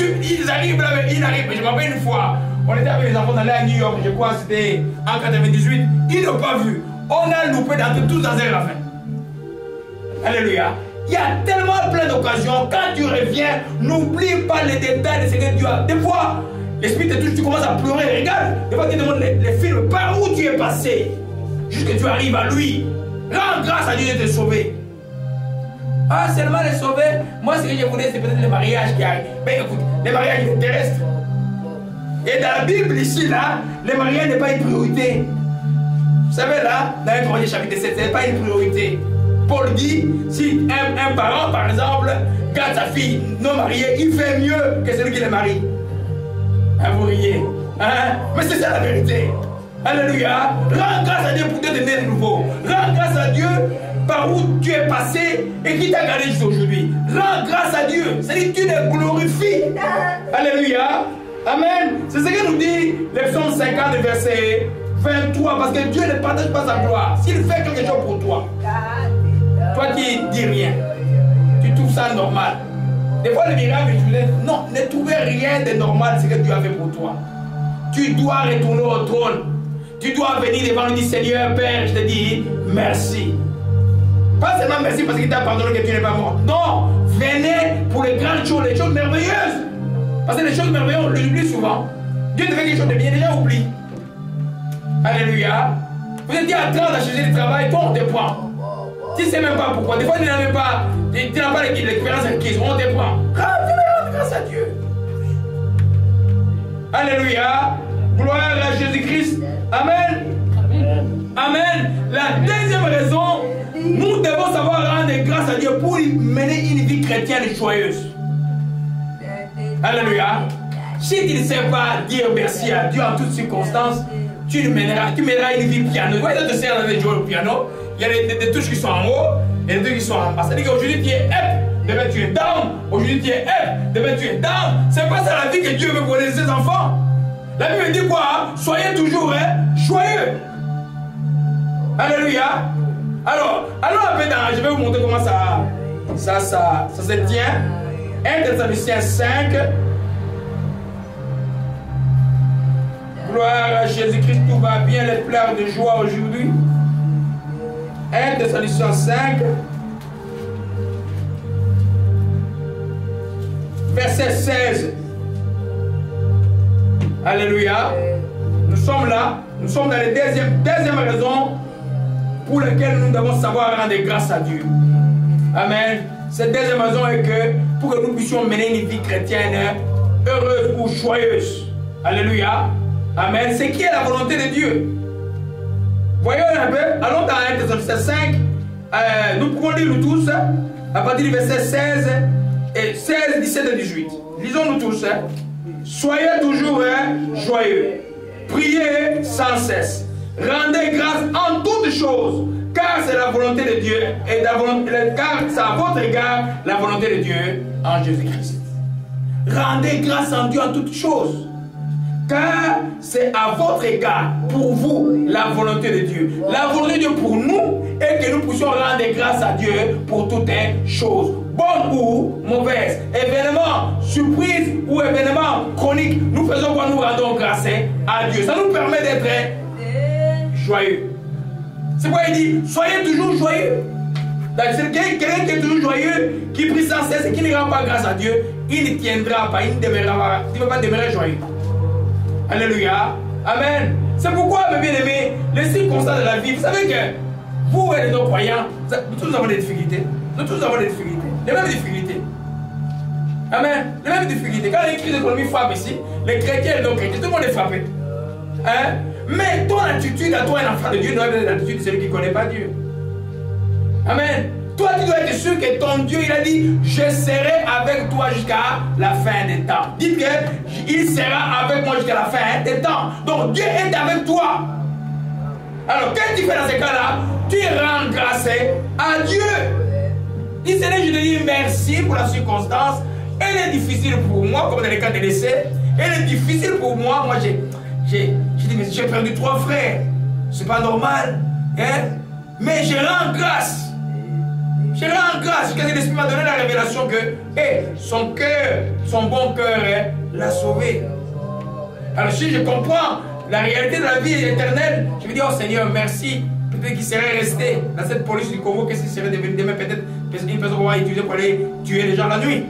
Ils arrivent là, mais ils arrivent. Je m'en rappelle une fois, on était avec les enfants d'aller à New York, je crois c'était en 98. Ils n'ont pas vu. On a loupé d'entrer tous dans un ravin. Alléluia. Il y a tellement plein d'occasions. Quand tu reviens, n'oublie pas les détails de ce que Dieu a. Des fois, l'esprit te touche, tu commences à pleurer. Regarde, des fois, tu demandes les, les films par où tu es passé? Jusqu'à tu arrives à lui. Rends grâce à Dieu de te sauver. Ah, seulement les sauver. Moi, ce que je voulais, c'est peut-être les mariages qui arrivent. Mais écoute, les mariages terrestres. Et dans la Bible, ici, là, les mariages n'est pas une priorité. Vous savez, là, dans le premier chapitre 7, ce n'est pas une priorité. Paul dit, si un, parent, par exemple, garde sa fille non mariée, il fait mieux que celui qui est marié. Ah, vous riez. Hein? Mais c'est ça la vérité. Alléluia. Rends grâce à Dieu pour te donner de nouveau. Rends grâce à Dieu par où tu es passé et qui t'a gardé jusqu'à aujourd'hui. Rends grâce à Dieu. C'est-à-dire tu le glorifies. Alléluia. Amen. C'est ce que nous dit le psaume 50, verset 23. Parce que Dieu ne partage pas sa gloire. S'il fait quelque chose pour toi, toi qui dis rien, tu trouves ça normal. Des fois, le miracle, tu non, ne trouvez rien de normal ce que Dieu a fait pour toi. Tu dois retourner au trône. Tu dois venir devant lui dire Seigneur, Père, je te dis merci. Pas seulement merci parce qu'il t'a pardonné que tu n'es pas mort. Non, venez pour les grandes choses, les choses merveilleuses. Parce que les choses merveilleuses, on les oublie souvent. Dieu te fait quelque chose de bien, déjà oublie. Alléluia. Vous êtes dit à 30 à chercher du travail, toi on te prend. Tu ne sais même pas pourquoi. Des fois, tu n'as même pas, tu n'as pas l'expérience acquise, on te prend. Grâce à Dieu. Alléluia. Gloire à Jésus-Christ. Amen. Amen. La deuxième raison nous devons savoir rendre grâce à Dieu pour mener une vie chrétienne joyeuse. Alléluia. Si tu ne sais pas dire merci à Dieu en toutes circonstances, tu mèneras, tu mèneras une vie piano. Vous voyez, piano, il y a des, touches qui sont en haut et des touches qui sont en bas. C'est-à-dire qu'aujourd'hui tu es up, demain tu es down. Aujourd'hui tu es up, demain tu es down. C'est pas ça la vie que Dieu veut pour ses enfants. La Bible dit quoi Soyez toujours hein, joyeux. Alléluia. Alors, allons un peu dans, je vais vous montrer comment ça, ça, ça, ça se tient. 1 Thessaloniciens 5. Gloire à Jésus-Christ, tout va bien, les pleurs de joie aujourd'hui. 1 Thessaloniciens 5. Verset 16. Alléluia. Nous sommes là. Nous sommes dans la deuxième, deuxième raison pour lesquels nous devons savoir rendre grâce à Dieu. Amen. Cette deuxième raison est que pour que nous puissions mener une vie chrétienne heureuse ou joyeuse. Alléluia. Amen. C'est qui est la volonté de Dieu? Voyons un peu. Allons dans 1 Thessaloniciens 5. Euh, nous pouvons lire tous à partir du verset 16 et 16, 17 et 18. Lisons-nous tous. Soyez toujours hein, joyeux. Priez sans cesse. Rendez grâce en toutes choses, car c'est la volonté de Dieu, et car c'est à votre égard la volonté de Dieu en Jésus-Christ. Rendez grâce en Dieu en toutes choses, car c'est à votre égard, pour vous, la volonté de Dieu. La volonté de Dieu pour nous est que nous puissions rendre grâce à Dieu pour toutes choses bonne ou mauvaise, événement, surprise ou événement chronique, nous faisons quoi? Nous rendons grâce à Dieu. Ça nous permet d'être joyeux. C'est quoi il dit Soyez toujours joyeux. Quelqu'un qui est toujours joyeux, qui prie sans cesse et qui ne rend pas grâce à Dieu, il ne tiendra pas, il ne demeurera il ne va pas demeurer joyeux. Alléluia. Amen. C'est pourquoi, mes bien-aimés, les circonstances de la vie, vous savez que vous et les non-croyants, nous tous avons des difficultés. Nous tous avons des difficultés. Les mêmes difficultés. Amen. Les mêmes difficultés. Quand les crises d'économie frappent ici, les chrétiens et les non-chrétiens, tout le monde est frappé. Hein? Mais ton attitude à toi, un enfant de Dieu, doit être l'attitude de celui qui ne connaît pas Dieu. Amen. Toi, tu dois être sûr que ton Dieu, il a dit, je serai avec toi jusqu'à la fin des temps. Dites qu'il sera avec moi jusqu'à la fin des temps. Donc Dieu est avec toi. Alors, qu'est-ce que tu fais dans ce cas-là? Tu rends grâce à Dieu. Dis Seigneur, je te dis merci pour la circonstance. Elle est difficile pour moi, comme dans les cas de décès. Elle est difficile pour moi. Moi, j'ai, j'ai, j'ai perdu trois frères. C'est pas normal. Hein? Mais je rends grâce. Je rends grâce que l'Esprit m'a donné la révélation que son cœur, son bon cœur hein, l'a sauvé. Alors si je comprends la réalité de la vie éternelle, je vais dire, oh Seigneur, merci. Peut-être qu'il serait resté dans cette police du Congo, qu'est-ce qu'il serait devenu demain Peut-être? Une personne va utiliser pour aller tuer les gens la nuit.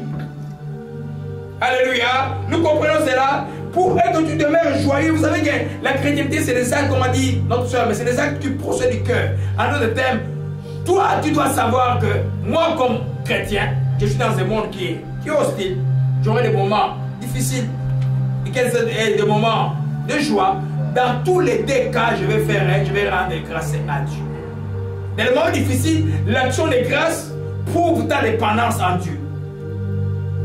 Alléluia. Nous comprenons cela. Pour être tu demeures joyeux, vous savez que la chrétienté, c'est des actes, comme a dit notre soeur, mais c'est des actes qui procèdent du cœur. En d'autres termes, toi, tu dois savoir que moi, comme chrétien, je suis dans un monde qui est, hostile. J'aurai des moments difficiles, des moments de joie. Dans tous les deux cas, je vais faire, je vais rendre grâce à Dieu. Dans les moments difficiles, l'action de grâce prouve ta dépendance en Dieu.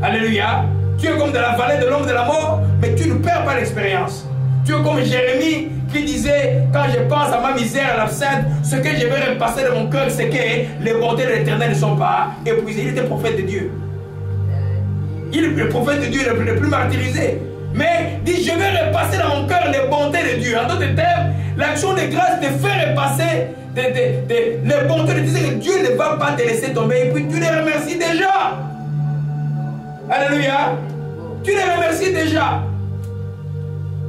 Alléluia. Tu es comme dans la vallée de l'homme de la mort, mais tu ne perds pas l'expérience. Tu es comme Jérémie qui disait, quand je pense à ma misère, à l'absinthe, ce que je vais repasser dans mon cœur, c'est que les bontés de l'éternel ne sont pas épuisées. Il était prophète de Dieu. Il le prophète de Dieu le plus, le plus martyrisé. Mais dit, je vais repasser dans mon cœur les bontés de Dieu. En d'autres termes, l'action de grâce te fait repasser les bontés de Dieu. que Dieu ne va pas te laisser tomber. Et puis tu les remercies déjà. Alléluia. Tu les remercies déjà.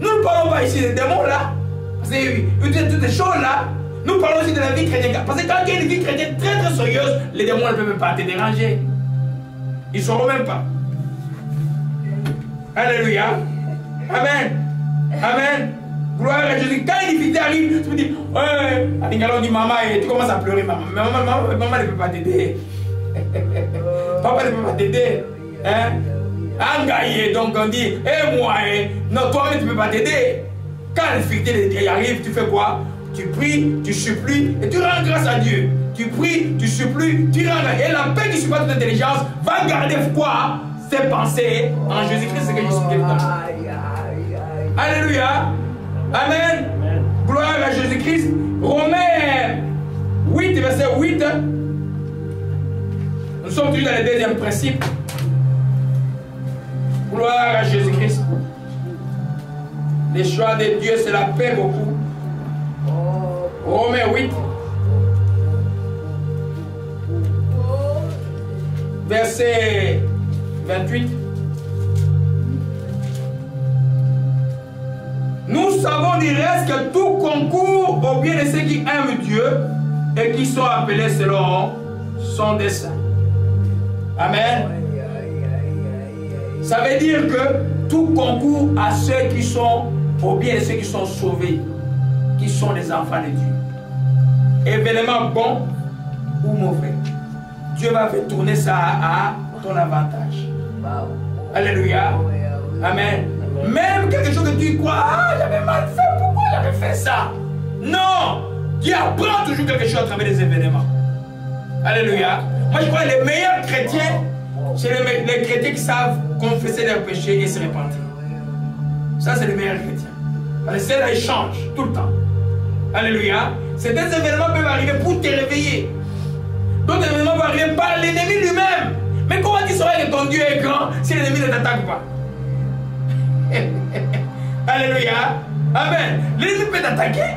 Nous ne parlons pas ici des démons là. Parce que toutes ces choses là. Nous parlons aussi de la vie chrétienne. Parce que quand il y a une vie chrétienne très très sérieuse, les démons ne peuvent pas te déranger. Ils ne sauront même pas. Alléluia. Amen. Amen. Gloire à Jésus. Quand une difficulté arrive, tu me dis, ouais, on dit maman, et tu commences à pleurer, maman. Maman, maman, maman ne peut pas t'aider. Papa ne peut pas t'aider. Hein? Engaillé, donc on dit, et moi, hein? non, toi-même tu ne peux pas t'aider. Quand la difficulté arrive, tu fais quoi? Tu pries, tu supplies et tu rends grâce à Dieu. Tu pries, tu supplies, tu rends grâce. Et la paix qui supporte toute intelligence va garder quoi Tes pensées en Jésus-Christ, c'est que je suis Alléluia. Amen. Gloire à Jésus-Christ. Romains 8, verset 8. Nous sommes toujours dans le deuxième principe. Gloire à Jésus-Christ. Les choix de Dieu, c'est la paix beaucoup. Romains 8. Verset 28. Nous savons du reste que tout concourt au bien de ceux qui aiment Dieu et qui sont appelés selon son dessein. Amen. Ça veut dire que tout concourt à ceux qui sont au bien ceux qui sont sauvés, qui sont les enfants de Dieu. Événement bon ou mauvais. Dieu va faire tourner ça à ton avantage. Alléluia. Amen. Même quelque chose que tu crois, ah, j'avais mal fait, pourquoi j'avais fait ça? Non Dieu apprend toujours quelque chose à travers les événements. Alléluia. Moi, je crois que les meilleurs chrétiens, c'est les, chrétiens qui savent confesser leurs péchés et se repentir. Ça, c'est les meilleurs chrétiens. Parce que ils changent tout le temps. Alléluia. Certains événements peuvent arriver pour te réveiller. D'autres événements peuvent arriver par l'ennemi lui-même. Mais comment tu saurais que ton Dieu est grand si l'ennemi ne t'attaque pas? Alléluia. Amen. L'ennemi peut t'attaquer.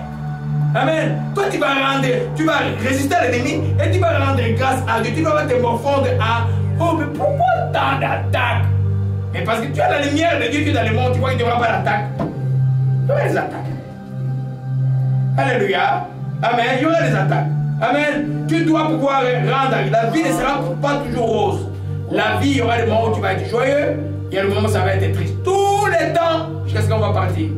Amen. Toi, tu vas rendre, tu vas résister à l'ennemi et tu vas rendre grâce à Dieu. Tu vas te morfondre à Oh, mais pourquoi tant d'attaques Mais parce que tu as la lumière de Dieu qui est dans le monde, tu vois qu'il n'y aura pas d'attaque. Il y aura des attaques. Alléluia. Amen. Il y aura des attaques. Amen. Tu dois pouvoir rendre. La vie ne sera pas toujours rose. La vie, il y aura des moments où tu vas être joyeux. Il y a des moments où ça va être triste. Tous les temps, jusqu'à ce qu'on va partir.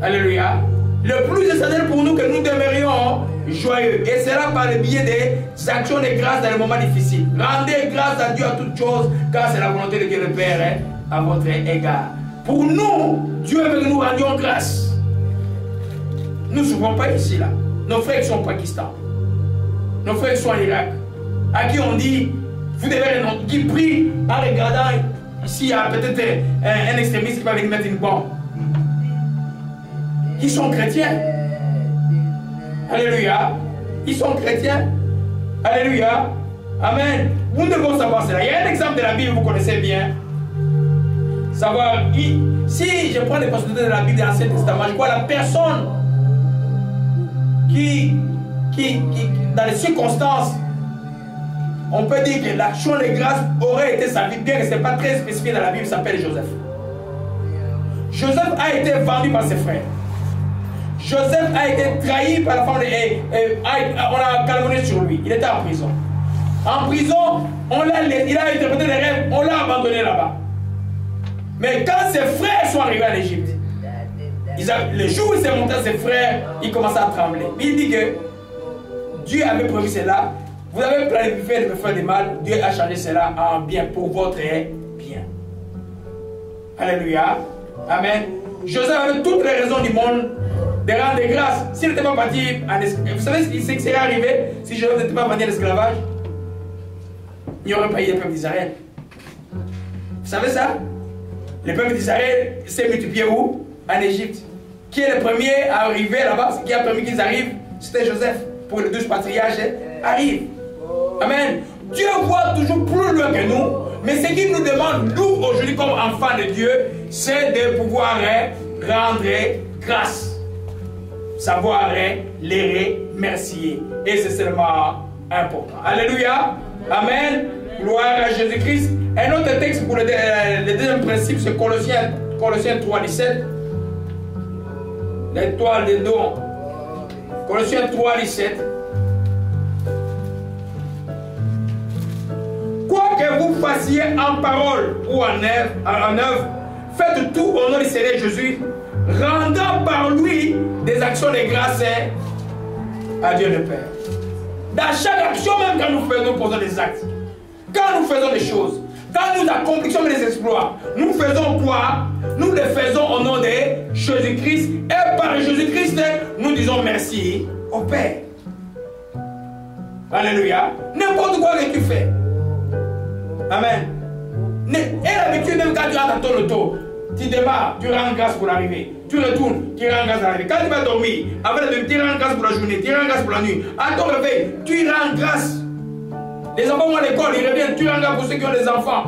Alléluia. Le plus essentiel pour nous que nous demeurions joyeux. Et cela par le biais des actions de grâce dans les moments difficiles. Rendez grâce à Dieu à toutes choses, car c'est la volonté de Dieu le Père hein, à votre égard. Pour nous, Dieu veut que nous rendions grâce. Nous ne souffrons pas ici, là. Nos frères qui sont au Pakistan, nos frères qui sont en Irak, à qui on dit, vous devez qui prient en regardant s'il y a peut-être un, un extrémiste qui va venir mettre une bombe qui sont chrétiens. Alléluia. Ils sont chrétiens. Alléluia. Amen. Vous devez savoir cela. Il y a un exemple de la Bible, vous connaissez bien. Savoir, si je prends les possibilités de la Bible de l'Ancien Testament, je vois la personne qui, qui, qui, dans les circonstances, on peut dire que l'action de grâce aurait été sa vie, bien que ce n'est pas très spécifié dans la Bible, s'appelle Joseph. Joseph a été vendu par ses frères. Joseph a été trahi par la femme et, on a calmé sur lui. Il était en prison. En prison, on il a interprété des rêves, on l'a abandonné là-bas. Mais quand ses frères sont arrivés en Égypte, le jour où il s'est monté ses frères, il commence à trembler. Il dit que Dieu avait prévu cela. Vous avez planifié de me faire du mal. Dieu a changé cela en bien pour votre bien. Alléluia. Amen. Joseph avait toutes les raisons du monde de rendre grâce. S'il n'était pas parti en esclavage, vous savez ce qui serait arrivé si Joseph n'était pas parti en esclavage? Il n'y aurait pas eu le peuple d'Israël. Vous savez ça? Le peuple d'Israël s'est multiplié où? En Égypte. Qui est le premier à arriver là-bas? Qui a permis qu'ils arrivent C'était Joseph. Pour les douze patriarches arrivent. Amen. Dieu voit toujours plus loin que nous. Mais ce qu'il nous demande, nous, aujourd'hui, comme enfants de Dieu, c'est de pouvoir rendre grâce savoir les remercier. Et c'est seulement important. Alléluia. Amen. Gloire à Jésus-Christ. Un autre texte pour le, deuxième principe, c'est Colossiens, Colossiens 3, 17. L'étoile des dons. Colossiens 3, 17. Quoi que vous fassiez en parole ou en œuvre, en œuvre faites tout au nom du Seigneur Jésus rendant par lui des actions de grâce à Dieu le Père. Dans chaque action, même quand nous faisons, nous posons des actes, quand nous faisons des choses, quand nous accomplissons des exploits, nous faisons quoi? Nous les faisons au nom de Jésus-Christ et par Jésus-Christ, nous disons merci au Père. Alléluia. N'importe quoi que tu fais. Amen. Et l'habitude, même quand tu as dans ton auto, tu démarres, tu rends grâce pour l'arrivée. Tu retournes, tu rends grâce pour l'arrivée. Quand tu vas dormir, avant de tu rends grâce pour la journée, tu rends grâce pour la nuit. À ton réveil, tu rends grâce. Les enfants vont à l'école, ils reviennent, tu rends grâce pour ceux qui ont des enfants.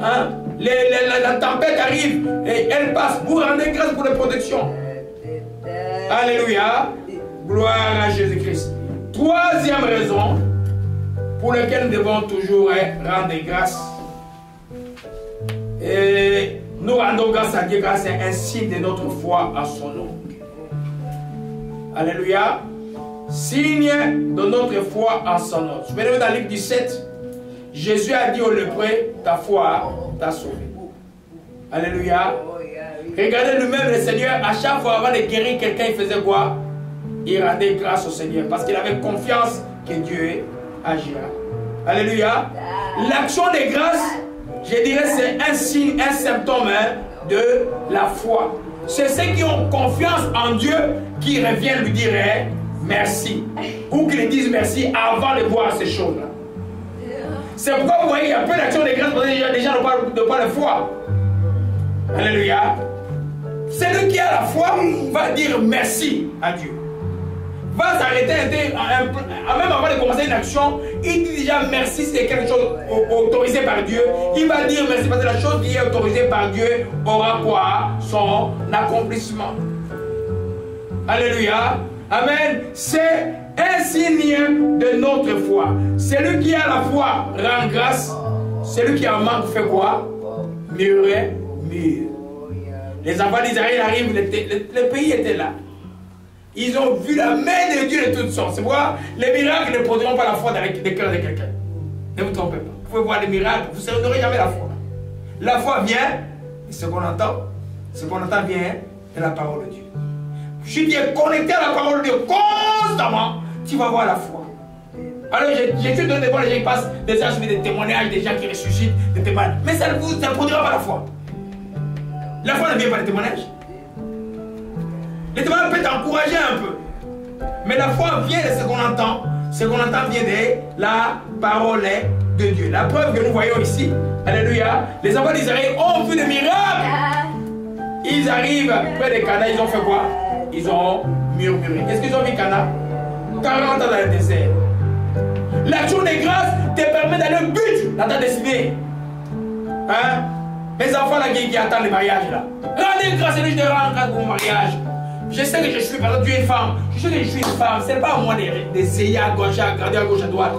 Hein? la, tempête arrive et elle passe. Vous rendez grâce pour les protections. Alléluia. Gloire à Jésus-Christ. Troisième raison pour laquelle nous devons toujours rendre grâce et nous rendons grâce à Dieu car c'est un signe de notre foi à son nom. Alléluia. Signe de notre foi en son nom. Souvenez-vous dans Luc 17, Jésus a dit au lépreux, ta foi t'a sauvé. Alléluia. Regardez nous-mêmes le Seigneur, à chaque fois avant de guérir quelqu'un, il faisait quoi? Il rendait grâce au Seigneur parce qu'il avait confiance que Dieu agira. Alléluia. L'action de grâce je dirais c'est un signe, un symptôme hein, de la foi. C'est ceux qui ont confiance en Dieu qui reviennent lui dire hein, merci. Ou qui lui disent merci avant de voir ces choses-là. C'est pourquoi vous voyez, il y a peu d'actions de grâce parce que les gens n'ont pas, de foi. Alléluia. Celui qui a la foi va dire merci à Dieu. Va s'arrêter, même avant de commencer une action, il dit déjà merci, c'est quelque chose autorisé par Dieu. Il va dire merci parce que la chose qui est autorisée par Dieu aura quoi? Son accomplissement. Alléluia. Amen. C'est un signe de notre foi. Celui qui a la foi rend grâce. Celui qui en manque fait quoi? Murmurer, mur. Les enfants d'Israël arrivent, le, pays était là. Ils ont vu la main de Dieu de toutes sortes. C'est pourquoi les miracles ne produiront pas la foi dans le cœur de quelqu'un. Ne vous trompez pas. Vous pouvez voir les miracles, vous n'aurez jamais la foi. La foi vient, et ce qu'on entend, ce qu'on entend vient de la parole de Dieu. Tu es connecté à la parole de Dieu constamment, tu vas voir la foi. Alors Jésus donne des fois, qui passent des âges, des témoignages, des gens qui ressuscitent, des témoignages. Mais ça ne vous produira pas la foi. La foi ne vient pas des témoignages. Les témoignages peuvent t'encourager un peu. Mais la foi vient de ce qu'on entend. Ce qu'on entend vient de la parole de Dieu. La preuve que nous voyons ici, Alléluia, les enfants d'Israël ont vu des miracles. Ils arrivent près de Cana, ils ont fait quoi? Ils ont murmuré. Qu'est-ce qu'ils ont vu Cana? 40 ans dans le désert. L'action des grâces te permet d'aller au but dans ta destinée. Hein? Mes enfants là qui, attendent le mariage là. Rendez grâce et je te rends grâce pour mon mariage. Je sais que je suis, par exemple, tu es une femme. Je sais que je suis une femme. Ce n'est pas à moi d'essayer à gauche, à regarder à gauche, à droite.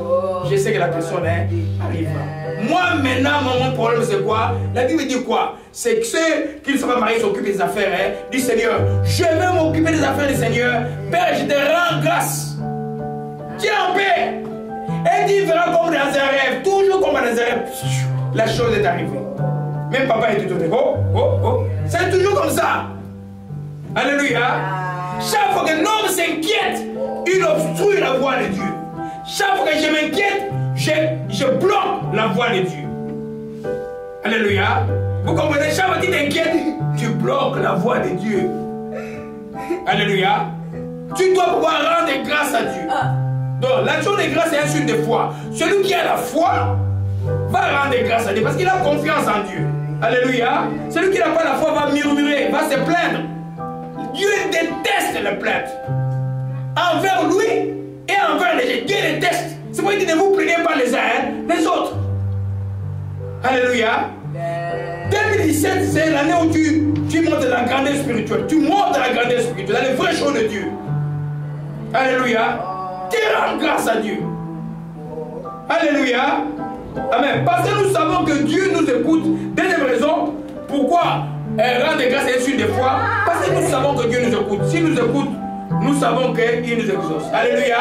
Je sais que la personne hein, arrive. Moi, maintenant, mon problème, c'est quoi? La Bible dit quoi? C'est que ceux qui ne sont pas mariés s'occupent des affaires hein, du Seigneur. Je veux m'occuper des affaires du Seigneur. Père, je te rends grâce. Tiens en paix. Et tu verras comme dans un rêve, toujours comme dans un rêve, la chose est arrivée. Même papa est tout oh, oh, oh. C'est toujours comme ça. Alléluia. Chaque fois que l'homme s'inquiète, il obstrue la voie de Dieu. Chaque fois que je m'inquiète, je, je bloque la voie de Dieu. Alléluia. Vous comprenez Chaque fois que tu t'inquiètes, tu bloques la voie de Dieu. Alléluia. Tu dois pouvoir rendre grâce à Dieu. Donc, l'action de grâce est un signe de foi. Celui qui a la foi va rendre grâce à Dieu parce qu'il a confiance en Dieu. Alléluia. Celui qui n'a pas la foi va murmurer, va se plaindre. Dieu déteste la plainte. Envers lui et envers les gens. Dieu déteste. C'est pourquoi il dit ne vous plaignez pas les uns, hein, les autres. Alléluia. 2017, c'est l'année où tu, tu montes la grandeur spirituelle. Tu montes la grandeur spirituelle, dans les vraies choses de Dieu. Alléluia. Tu rends grâce à Dieu. Alléluia. Amen. Parce que nous savons que Dieu nous écoute. Deuxième raison, pourquoi rendre grâce est une des fois Parce que nous savons que Dieu nous écoute. S'il nous écoute, nous savons qu'il nous exauce. Alléluia.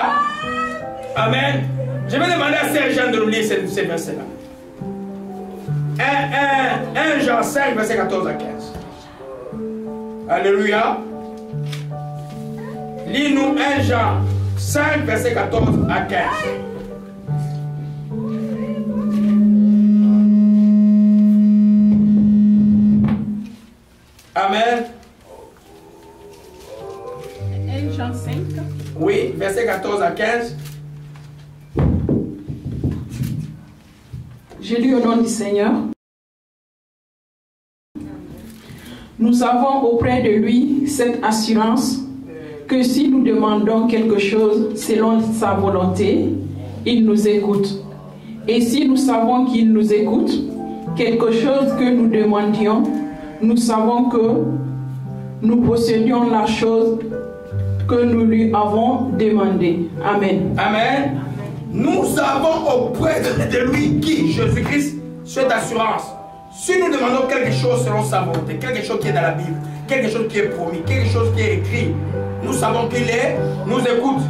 Amen. Je vais demander à Saint Jean de nous lire ces, versets-là. 1, 1, 1 Jean 5, verset 14 à 15. Alléluia. Lis-nous 1 Jean 5, verset 14 à 15. Amen. 1 Jean 5. Oui, verset 14 à 15. Je lis au nom du Seigneur. Nous avons auprès de lui cette assurance que si nous demandons quelque chose selon sa volonté, il nous écoute. Et si nous savons qu'il nous écoute, quelque chose que nous demandions, nous savons que nous possédions la chose que nous lui avons demandée. Amen. Amen. Nous avons auprès de lui qui Jésus-Christ, cette assurance. Si nous demandons quelque chose selon sa volonté, quelque chose qui est dans la Bible, quelque chose qui est promis, quelque chose qui est écrit, nous savons qu'il est, nous écoute.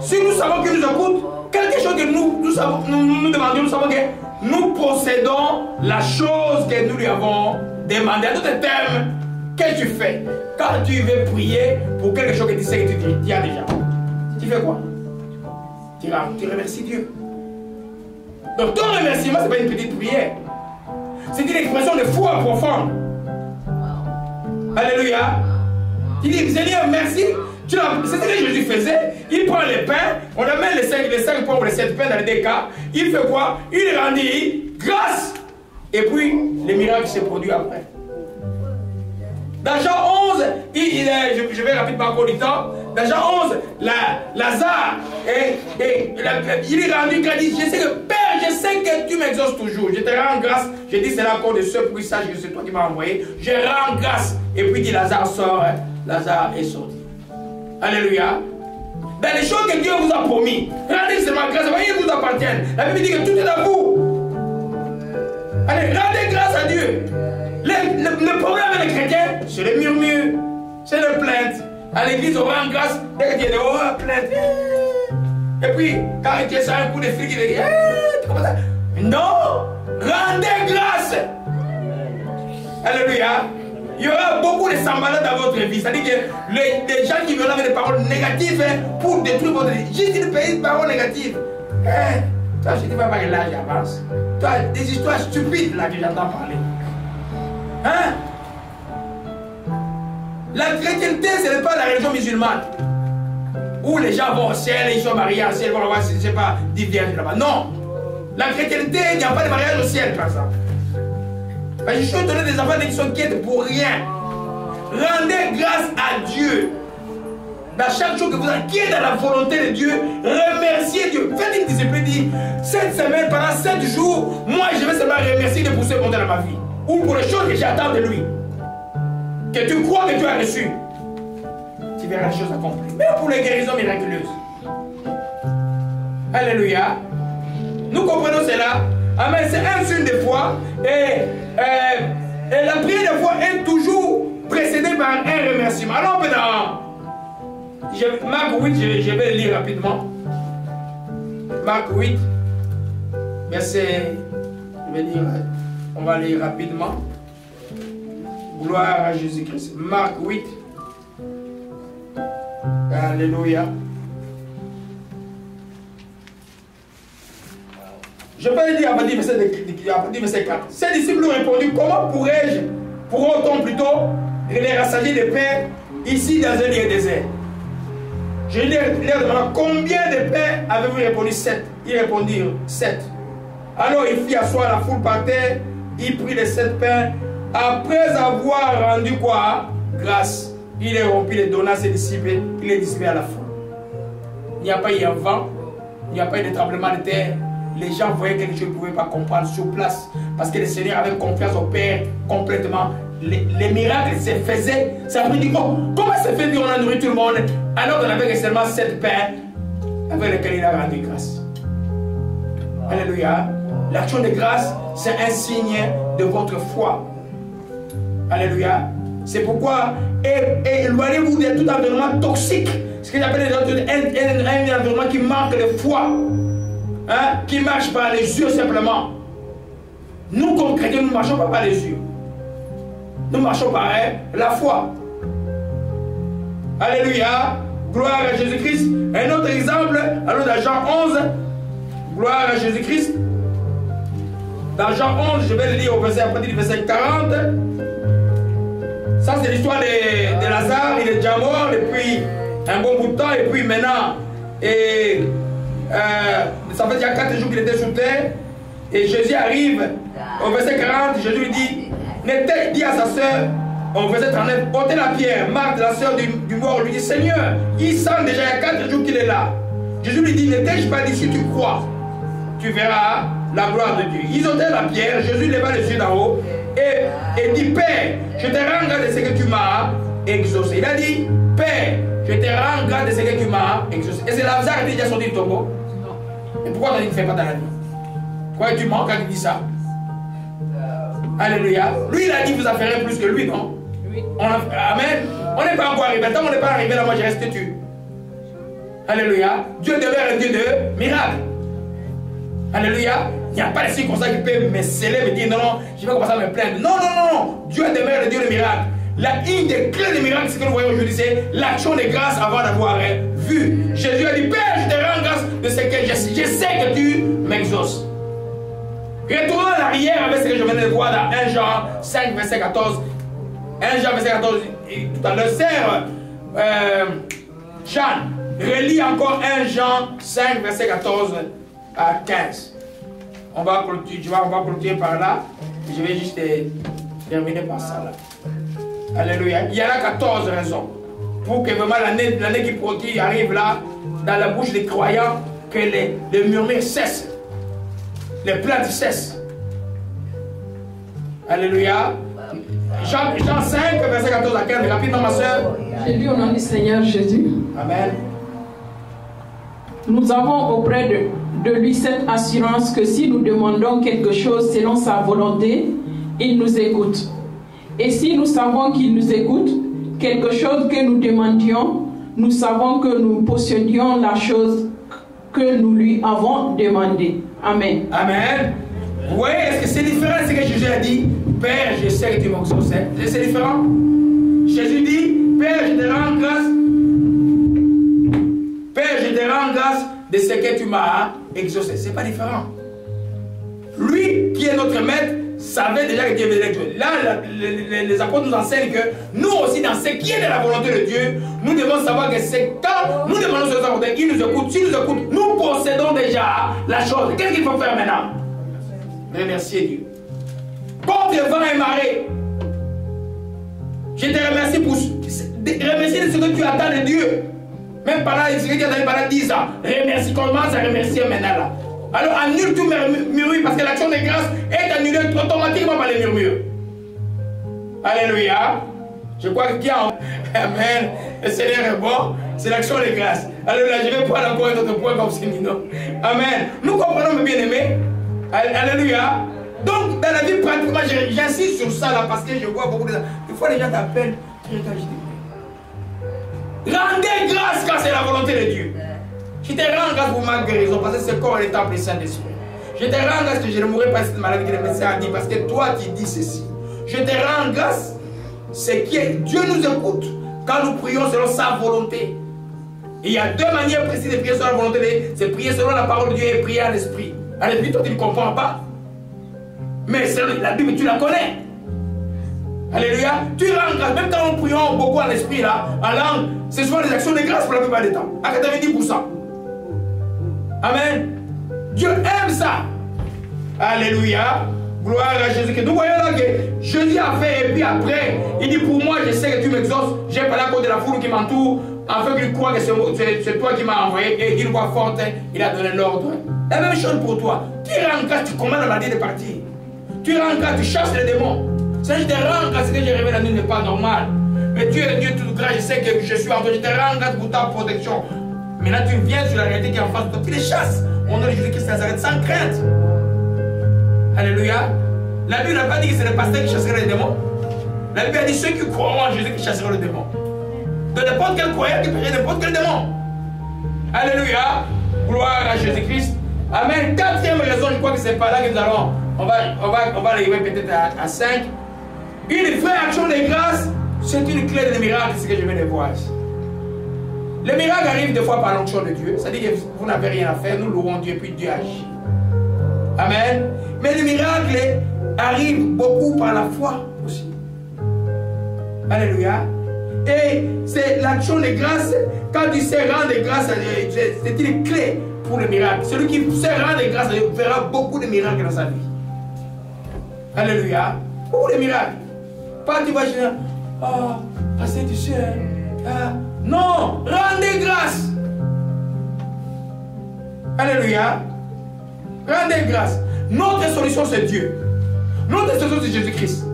Si nous savons qu'il nous écoute, quelque chose que nous, nous, savons, nous, nous demandons, nous savons que nous possédons la chose que nous lui avons demandé. À d'autres termes, qu'est-ce que tu fais? Quand tu veux prier pour quelque chose que tu sais que tu, as déjà, tu fais quoi? Tu, tu remercies Dieu. Donc ton remerciement, ce n'est pas une petite prière. C'est une expression de foi profonde. Alléluia. Il dit, Seigneur, merci. C'est ce que Jésus faisait. Il prend les pains, on amène les 5, les 5 pauvres, les 7 pains dans les deux cas. Il fait quoi? Il rendit grâce. Et puis, le miracle s'est produit après. Dans Jean 11, il, est, je, vais rapidement encore du temps. Dans Jean 11, la, Lazare, il est rendu dit Je sais que Père, je sais que tu m'exauces toujours. Je te rends grâce. Je dis C'est encore de ce sage que c'est toi qui m'as envoyé. Je rends grâce. Et puis dit Lazare sort. Hein. Lazare est sorti. Alléluia. Dans les choses que Dieu vous a promis, rendez seulement grâce. Voyez, vous appartiennent. La Bible dit que tout est à vous. Allez, rendez grâce à Dieu. Le, problème avec les chrétiens, c'est le murmure, c'est le plainte. À l'église, on rend grâce dès que tu es dehors, plainte. Et puis, quand tu sur un coup de flic, il dit eh, Non Rendez grâce Alléluia il y aura beaucoup de semblables dans votre vie. C'est-à-dire que les, gens qui viennent avec des paroles négatives hein, pour détruire votre vie. Juste une petite parole négative. Hein? Toi, je ne dis pas que l'âge avance. Toi, des histoires stupides là que j'entends parler. Hein? La chrétienté, ce n'est pas la religion musulmane. Où les gens vont au ciel, ils sont mariés au ciel, vont je ne sais pas, là-bas. Non. La chrétienté, il n'y a pas de mariage au ciel, par exemple. je suis donné des enfants qui sont quêtes pour rien. Rendez grâce à Dieu. Dans chaque chose que vous êtes, dans la volonté de Dieu, remerciez Dieu. Faites une discipline, dit, cette semaine, pendant sept jours, moi je vais seulement remercier Dieu pour ce monde dans ma vie ou pour les choses que j'attends de lui, que tu crois que tu as reçu, tu verras les choses accomplies. Même pour les guérisons miraculeuses. Alléluia. Nous comprenons cela. Amen. C'est un signe de foi. Et, euh, et, la prière de foi est toujours précédée par un remerciement. Alors maintenant, je, Marc 8, je, vais lire rapidement. Marc 8, verset, je vais lire on va lire rapidement. Gloire à Jésus-Christ. Marc 8. Alléluia. Je vais le dire à partir du verset 4. Ces disciples ont répondu Comment pourrais-je, pourront-on plutôt les rassasier de pain ici dans un lieu désert? Je leur demandé Combien de pains avez-vous répondu? Sept. Ils répondirent Sept. Alors il fit asseoir la foule par terre il prit les sept pains. Après avoir rendu quoi? Grâce. Il les rompit, les donna à ses disciples, il les distribuait à la foule. Il n'y a pas eu un vent, il n'y a pas eu de tremblement de terre. Les gens voyaient chose qu'ils ne pouvaient pas comprendre sur place. Parce que le Seigneur avait confiance au Père complètement. Les, miracles se faisaient. Ça veut dire, oh, comment se fait qu'on a nourri tout le monde alors qu'on avait seulement sept pains avec lesquels il a rendu grâce? Alléluia. L'action de grâce, c'est un signe de votre foi. Alléluia. C'est pourquoi éloignez-vous de tout environnement toxique. Ce que j'appelle un, un, environnement qui manque de foi. Hein, qui marche par les yeux simplement. Nous, comme chrétiens, nous ne marchons pas par les yeux. Nous marchons par la foi. Alléluia. Gloire à Jésus-Christ. Un autre exemple, alors dans Jean 11, gloire à Jésus-Christ. Dans Jean 11, je vais le lire au verset, à partir du verset 40. Ça, c'est l'histoire de, de, Lazare. Il est déjà mort depuis un bon bout de temps. Et puis maintenant, et, euh, ça fait déjà 4 jours qu'il était sous terre. Et Jésus arrive au verset 40. Jésus lui dit, dit à sa soeur, au verset 39, ôtez la pierre. Marthe, la soeur du, du, mort, lui dit, Seigneur, il sent déjà il y a 4 jours qu'il est là. Jésus lui dit, n'étais-je pas dit si tu crois Tu verras la gloire de Dieu. Ils ôtaient la pierre, Jésus leva les yeux d'en haut et, et dit, Père, je te rends grâce de ce que tu m'as exaucé. Il a dit, Père, je te rends grâce de ce que tu m'as exaucé. Et c'est Lazare qui est déjà sorti du tombeau. Et pourquoi on qu'il ne fait pas dans la vie? Pourquoi tu mens quand il dit ça? Alléluia. Lui, il a dit, vous affairez plus que lui, non? Amen. On n'est pas encore arrivé. Tant qu'on n'est pas arrivé là, moi je reste tu. Alléluia. Dieu demeure un Dieu de miracles. Alléluia. Il n'y a pas de circonstance qui peut me sceller, me dire non, non, je vais commencer à me plaindre. Non, non, non, non. Dieu demeure le Dieu de miracles. La une des clés des miracles, ce que nous voyons aujourd'hui, c'est l'action de grâce avant d'avoir vu. Jésus a dit Père, je te rends grâce de ce que je, je sais que tu m'exauces. Retournons en arrière avec ce que je venais de voir dans 1 Jean 5, verset 14. 1 Jean, verset 14, tout à l'heure, sert euh, Jean, relis encore 1 Jean 5, verset 14 à 15. On va clôturer, on va par là. Je vais juste terminer par ça là. Alléluia. Il y en a 14 raisons pour que vraiment l'année, qui, qui arrive là, dans la bouche des croyants, que les murmures cessent. Les plaintes cessent. Alléluia. Jean, Jean 5, verset 14 à 15. Rapidement, ma soeur. J'ai lu au nom du Seigneur Jésus. Amen. Nous avons auprès de, de lui cette assurance que si nous demandons quelque chose selon sa volonté, il nous écoute. Et si nous savons qu'il nous écoute, quelque chose que nous demandions, nous savons que nous possédions la chose que nous lui avons demandé. Amen. Amen. Vous est-ce que c'est différent ce que Jésus a dit? Père, je sais que tu m'exauces. C'est différent? Jésus dit Père, je te rends grâce. Père, je te rends grâce de ce que tu m'as exaucé. C'est pas différent. Lui, qui est notre maître, savait déjà que Dieu venait de Là, les, apôtres nous enseignent que nous aussi, dans ce qui est de la volonté de Dieu, nous devons savoir que c'est quand nous demandons ce volonté, il nous écoute. S'il nous écoute, nous possédons déjà la chose. Qu'est-ce qu'il faut faire maintenant? Remercier Dieu. Contre vent et marée, je te remercie pour remercier de ce que tu attends de Dieu. Même pendant ce que tu as pendant 10 ans. Remercie, commence à remercier maintenant là. Alors annule tout murmure parce que l'action de grâce est annulée automatiquement par les murmures. Alléluia. Je crois y a Amen. Le Seigneur est bon. C'est l'action de grâce. Alléluia. Je vais prendre encore un autre point comme c'est Amen. Nous comprenons, mes bien-aimés. Alléluia. Donc, dans la vie pratique, j'insiste sur ça là parce que je vois beaucoup de gens. Des fois, les gens t'appellent. Rendez grâce quand c'est la volonté de Dieu. Je te rends grâce pour ma guérison? Parce que ce corps est temple Saint-Esprit. Je te rends grâce que je ne mourrai pas cette maladie que le médecin a dit parce que toi tu dis ceci. Je te rends grâce, c'est que Dieu nous écoute quand nous prions selon sa volonté. il y a deux manières précises de prier selon la volonté, c'est prier selon la parole de Dieu et prier à l'esprit. À l'esprit, toi tu ne comprends pas. Mais la Bible, tu la connais. Alléluia. Tu rends grâce. Même quand nous prions beaucoup en esprit, là, en langue, c'est souvent des actions de grâce pour la plupart des temps. À 90%. Amen. Dieu aime ça. Alléluia. Gloire à Jésus. Nous voyons là que Jésus a fait et puis après, il dit pour moi, je sais que tu m'exauces. J'ai parlé à cause de la foule qui m'entoure, afin qu'il croit que c'est toi qui m'as envoyé. Et il voit forte, il a donné l'ordre. La même chose pour toi. Tu grâce, tu commandes la maladie de partir. Tu grâce, tu chasses les démons. C'est je te rends grâce que j'ai révélé la nuit n'est pas normal. Mais Dieu est Dieu tout grâce, je sais que je suis en toi. Je te rends pour ta protection. Maintenant, tu viens sur la réalité qui est en face de. Tu les chasses. On a Jésus-Christ Nazareth sans crainte. Alléluia. La Bible n'a pas dit que c'est le pasteur qui chasserait les démons. La Bible a dit ceux qui croient en Jésus qui chasseront les démons. De n'importe quel croyant qui périt n'importe quel démon. Alléluia. Gloire à Jésus-Christ. Amen. Quatrième raison, je crois que c'est pas là que nous allons. On va, on va, on va peut-être à, à 5. Une vraie action de grâce, c'est une clé de miracle, ce que je viens de voir. Le miracle arrive des fois par l'onction de Dieu. C'est-à-dire que vous n'avez rien à faire, nous louons Dieu, puis Dieu agit. Amen. Mais le miracle arrive beaucoup par la foi aussi. Alléluia. Et c'est l'action de grâce. Quand tu sais rendre grâce, c'est une clé pour le miracle. Celui qui sait rendre grâce verra beaucoup de miracles dans sa vie. Alléluia. Beaucoup de miracles. Pas tu vas dire, oh, parce que tu sais, ah, non, rendez grâce. Alléluia. Rendez grâce. Notre solution, c'est Dieu. Notre solution, c'est Jésus-Christ.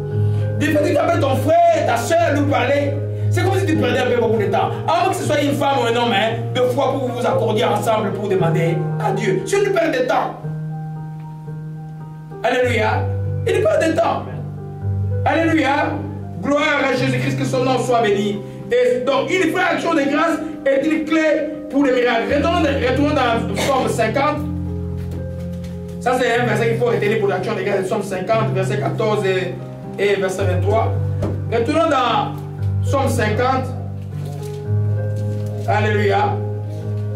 Des fois, tu t'appelles ton frère, ta soeur, nous parler. C'est comme si tu perdais un peu beaucoup de temps. Avant que ce soit une femme ou un homme, hein, deux fois pour vous accorder ensemble pour demander à Dieu. Si tu perds de temps. Alléluia. Il perd de temps. Alléluia. Gloire à Jésus-Christ, que son nom soit béni. Donc, une vraie action de grâce est une clé pour les miracles. Retournons, retournons dans Somme 50. Ça, c'est un verset qu'il faut retenir pour l'action de grâce. Somme 50, verset 14 et, et verset 23. Retournons dans Somme 50. Alléluia.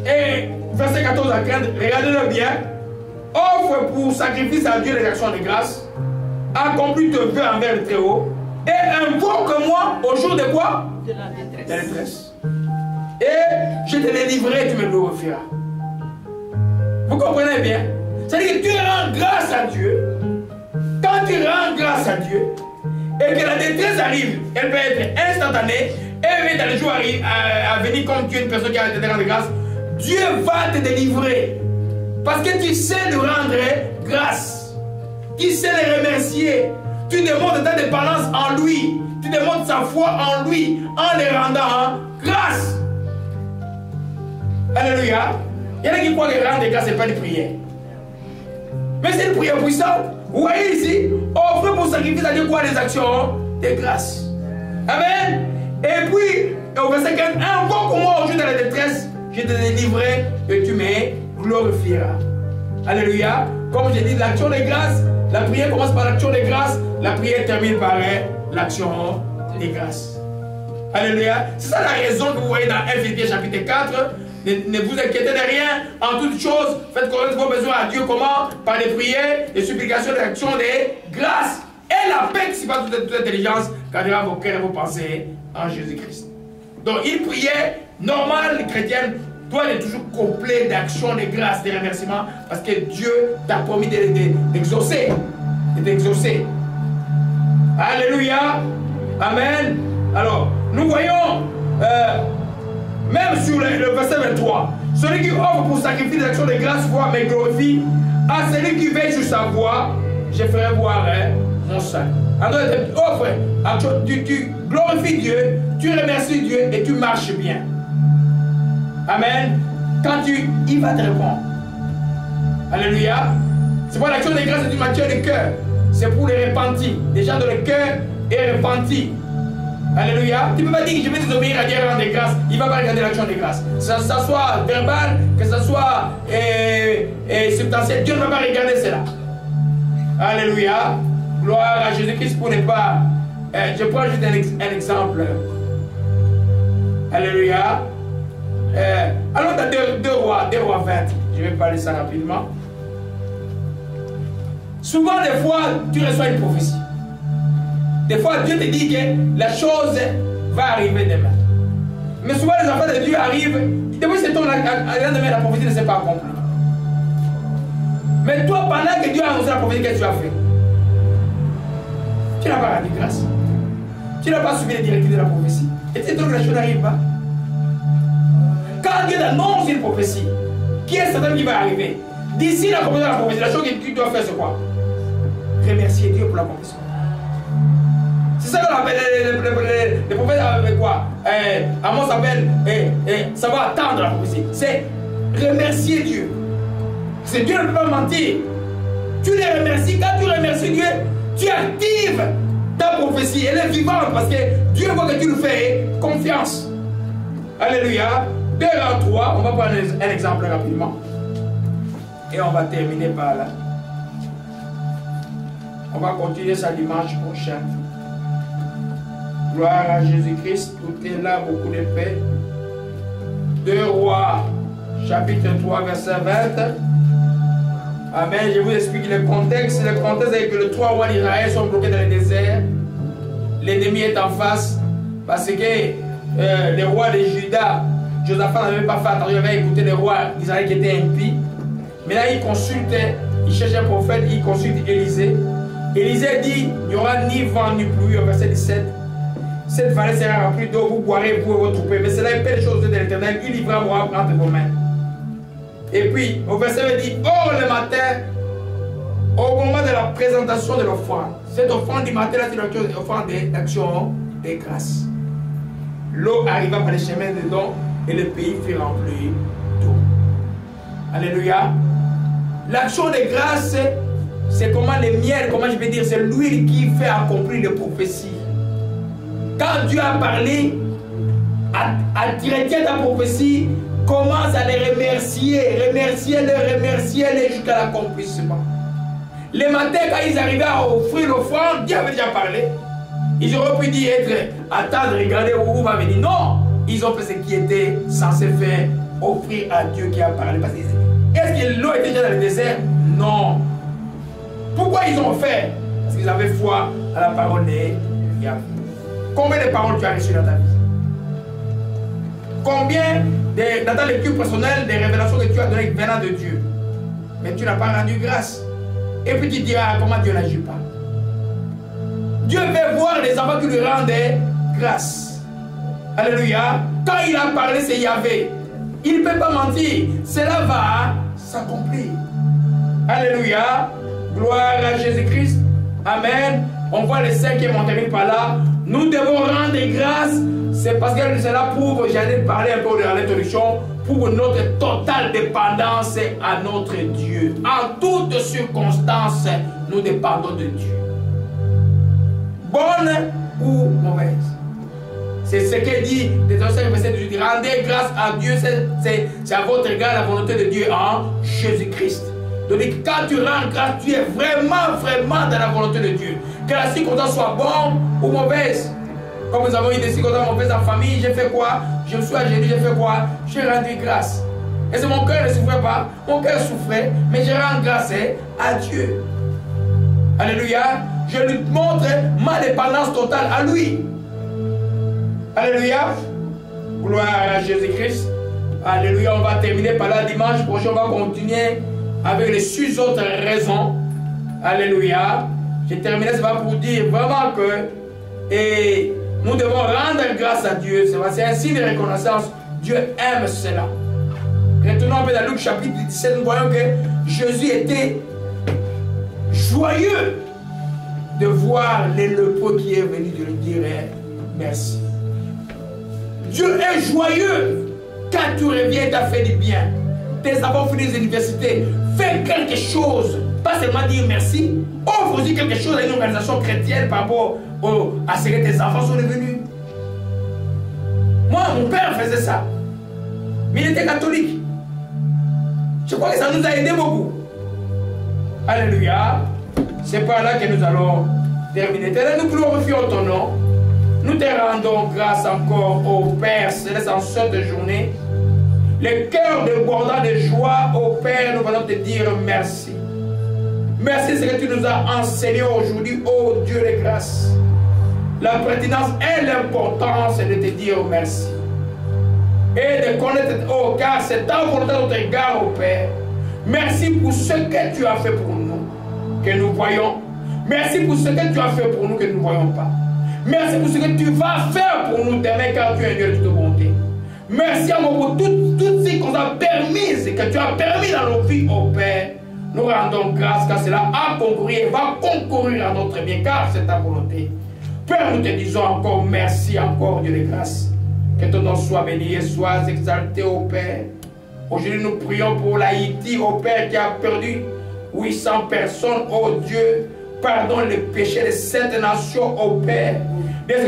Et verset 14 à 15, regardez-le bien. Offre pour sacrifice à Dieu les actions de grâce. Accomplis te vœux envers le Très-Haut. Et invoque-moi au jour de quoi? De la détresse. Et je te délivrerai, tu me glorifieras. Vous comprenez bien? C'est-à-dire que tu rends grâce à Dieu. Quand tu rends grâce à Dieu et que la détresse arrive, elle peut être instantanée, et dans les jours à, venir, comme tu es une personne qui a été de grâce, Dieu va te délivrer. Parce que tu sais de rendre grâce. Tu sais les remercier. Tu demandes ta dépendance en lui. Tu demandes sa foi en lui en les rendant grâce. Alléluia. Il y en a qui croient que rendre grâce, ce n'est pas une prière. Mais c'est une prière puissante. Vous voyez ici, offre pour sacrifier à Dieu quoi des actions de grâce. Amen. Et puis, au verset 15, invoque moi au jour de la détresse, je te délivrerai et tu me glorifieras. Alléluia. Comme j'ai dit, l'action de grâce, la prière commence par l'action de grâce, la prière termine par l'action de grâce. Alléluia. C'est ça la raison que vous voyez dans Ephésiens chapitre 4. Ne, vous inquiétez de rien. En toutes choses, faites connaître vos besoins à Dieu. Comment? Par des prières, des supplications, des actions de grâce. Et la paix qui pas toute, toute intelligence gardera vos cœurs et vos pensées en Jésus-Christ. Donc, une prière normale chrétienne doit être toujours complet d'actions, de grâce, de remerciements, parce que Dieu t'a promis d'exaucer. De, d'exaucer. Alléluia. Amen. Alors, nous voyons, euh, même sur le, verset 23, celui qui offre pour sacrifier des actions de grâce, voix, mais glorifie, à celui qui veille sur sa voix, je ferai voir hein, mon salut. Alors, offre, tu, tu glorifies Dieu, tu remercies Dieu et tu marches bien. Amen. Quand tu, il va te répondre. Alléluia. C'est pas l'action de grâce du matière de cœur. C'est pour les repentis. Les gens dont le cœur est repenti. Alléluia. Tu ne peux pas dire que je vais désobéir à Dieu rendre des grâces. Il ne va pas regarder l'action des grâces. Que ça, soit verbal, que ce soit eh, eh, substantiel, Dieu ne va pas regarder cela. Alléluia. Gloire à Jésus-Christ pour ne pas. Eh, je prends juste un, exemple. Alléluia. Alors dans 2 rois, 2 rois 20, je vais parler ça rapidement. Souvent, des fois, tu reçois une prophétie. Des fois, Dieu te dit que la chose va arriver demain. Mais souvent, les enfants de Dieu arrivent, depuis ce temps-là, demain, la prophétie ne s'est pas accomplie. Mais toi, pendant que Dieu a annoncé la prophétie, qu'est-ce que tu as fait? Tu n'as pas rendu grâce. Tu n'as pas suivi les directives de la prophétie. Et tu sais que la chose n'arrive pas. Quand Dieu annonce une prophétie, qui est certain qui va arriver? D'ici la prophétie de la prophétie, la chose que tu dois faire, c'est quoi? Remercier Dieu pour la prophétie. C'est ça qu'on appelle les, prophètes avec quoi? Eh, Amos s'appelle, eh, eh, ça va attendre la prophétie. C'est remercier Dieu. C'est Dieu ne peut pas mentir. Tu les remercies. Quand tu remercies Dieu, tu actives ta prophétie. Elle est vivante parce que Dieu voit que tu le fais confiance. Alléluia. 2 à 3, on va prendre un exemple rapidement. Et on va terminer par là. On va continuer ça dimanche prochain. Gloire à Jésus-Christ, tout est là, beaucoup de paix. Deux rois, chapitre 3, verset 20. Amen. Je vous explique le contexte. Le contexte est que les trois rois d'Israël sont bloqués dans le désert. L'ennemi est en face parce que euh, les rois de Juda, Josaphat n'avait pas fait attention, il avait écouté les rois d'Israël qui étaient impies. Mais là, il consulte, il cherche un prophète, il consulte Élisée. Élisée dit il n'y aura ni vent ni pluie, au verset 17. Cette vallée sera remplie d'eau, vous boirez pour vos troupes. Mais c'est la belle chose de l'éternel, il livrera moi entre vos mains. Et puis, au verset 20 dit Or le matin, au moment de la présentation de l'offrande, cette offrande du matin, c'est l'offrande d'action des grâces. L'eau arriva par les chemins de dons et le pays fut rempli d'eau. Alléluia. L'action des grâces, c'est comment le miel, comment je vais dire, c'est l'huile qui fait accomplir les prophéties. Quand Dieu a parlé, à, tirer ta prophétie, commence à les remercier, remercier-les, remercier-les jusqu'à l'accomplissement. Le matin, quand ils arrivaient à offrir l'offrande, Dieu avait déjà parlé. Ils auraient pu dire être, attendre, regarder où va venir. Non, ils ont fait ce qui était censé faire, offrir à Dieu qui a parlé. Est-ce que l'eau était déjà dans le désert? Non. Pourquoi ils ont fait? Parce qu'ils avaient foi à la parole de Yahweh. Combien de paroles tu as reçues dans ta vie? Combien, dans ta lecture personnelle, des révélations que tu as données venant de Dieu Mais tu n'as pas rendu grâce? Et puis tu diras comment Dieu n'agit pas? Dieu veut voir les enfants qui lui rendent grâce. Alléluia. Quand il a parlé, c'est Yahvé. Il ne peut pas mentir. Cela va s'accomplir. Alléluia. Gloire à Jésus-Christ. Amen. On voit les cinquièmes, on termine par là. Nous devons rendre grâce. C'est parce que cela prouve, j'allais parler un peu de l'introduction, pour notre totale dépendance à notre Dieu. En toutes circonstances, nous dépendons de Dieu. Bonne ou mauvaise. C'est ce que dit des anciens versets de Rendez grâce à Dieu, c'est à votre égard la volonté de Dieu en Jésus-Christ. Donc quand tu rends grâce, tu es vraiment, vraiment dans la volonté de Dieu. Que la circonstance soit bonne ou mauvaise. Comme nous avons eu des circonstances mauvaises en famille, j'ai fait quoi? Je me suis agenouillé, j'ai fait quoi? J'ai rendu grâce. Et c'est mon cœur ne souffrait pas, mon cœur souffrait, mais je rends grâce à Dieu. Alléluia. Je lui montre ma dépendance totale à lui. Alléluia. Gloire à Jésus-Christ. Alléluia. On va terminer par là dimanche prochain. On va continuer avec les six autres raisons. Alléluia. J'ai terminé ça pour dire vraiment que et nous devons rendre grâce à Dieu. C'est un signe de reconnaissance. Dieu aime cela. Maintenant, dans Luc chapitre 17, nous voyons que Jésus était joyeux de voir les qui est venu de lui dire merci. Dieu est joyeux quand tu reviens, tu as fait du bien. Tes enfants fini les universités. Fais quelque chose. Pas seulement dire merci. Offre aussi quelque chose à une organisation chrétienne par rapport à ce que tes enfants sont devenus. Moi, mon père faisait ça. Mais il était catholique. Je crois que ça nous a aidé beaucoup. Alléluia. C'est par là que nous allons terminer. nous glorifions ton nom. Nous te rendons grâce encore au Père Céleste en cette journée. Le cœur débordant de joie au Père, nous allons te dire merci. Merci ce que tu nous as enseigné aujourd'hui, ô Dieu de grâce. La pertinence et l'importance de te dire merci. Et de connaître, oh, car c'est ta volonté de égard au Père. Merci pour ce que tu as fait pour nous, que nous voyons. Merci pour ce que tu as fait pour nous, que nous ne voyons pas. Merci pour ce que tu vas faire pour nous demain, car tu es un Dieu de toute bonté. Merci à pour toutes, toutes qu'on a permises, que tu as permis dans nos vies, au Père. Nous rendons grâce car cela a concouru et va concourir à notre bien, car c'est ta volonté. Père, nous te disons encore merci, encore Dieu de grâce. Que ton nom soit béni et soit exalté, au Père. Aujourd'hui, nous prions pour l'Haïti, au Père, qui a perdu 800 personnes, oh Dieu. Pardonne les péchés de cette nation, au Père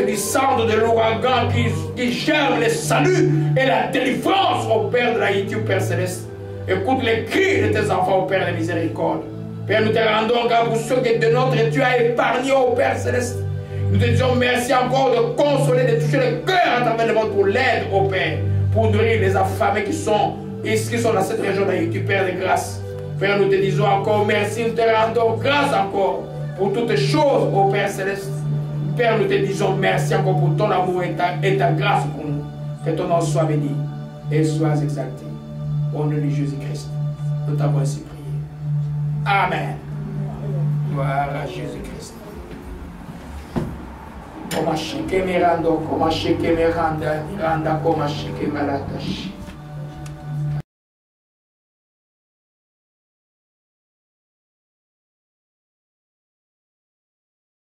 du centre de l'ouragan qui, qui gère le salut et la délivrance au Père de l'Haïti, au Père Céleste. Écoute les cris de tes enfants, au Père de miséricorde. Père, nous te rendons grâce pour ceux que de notre tu as épargné, au Père Céleste. Nous te disons merci encore de consoler, de toucher le cœur à travers le monde pour l'aide, au Père, pour nourrir les affamés qui sont qui sont dans cette région d'Haïti, Père de grâce. Père, nous te disons encore merci, nous te rendons grâce encore pour toutes choses, au Père Céleste. Père, nous te disons merci encore pour ton amour et ta, grâce pour nous. Que ton nom soit béni et soit exalté. Au nom de Jésus-Christ, nous t'avons ainsi prié. Amen. Gloire à Jésus-Christ. Comme shike mirando, comme shike miranda, miranda comme shike malatashi.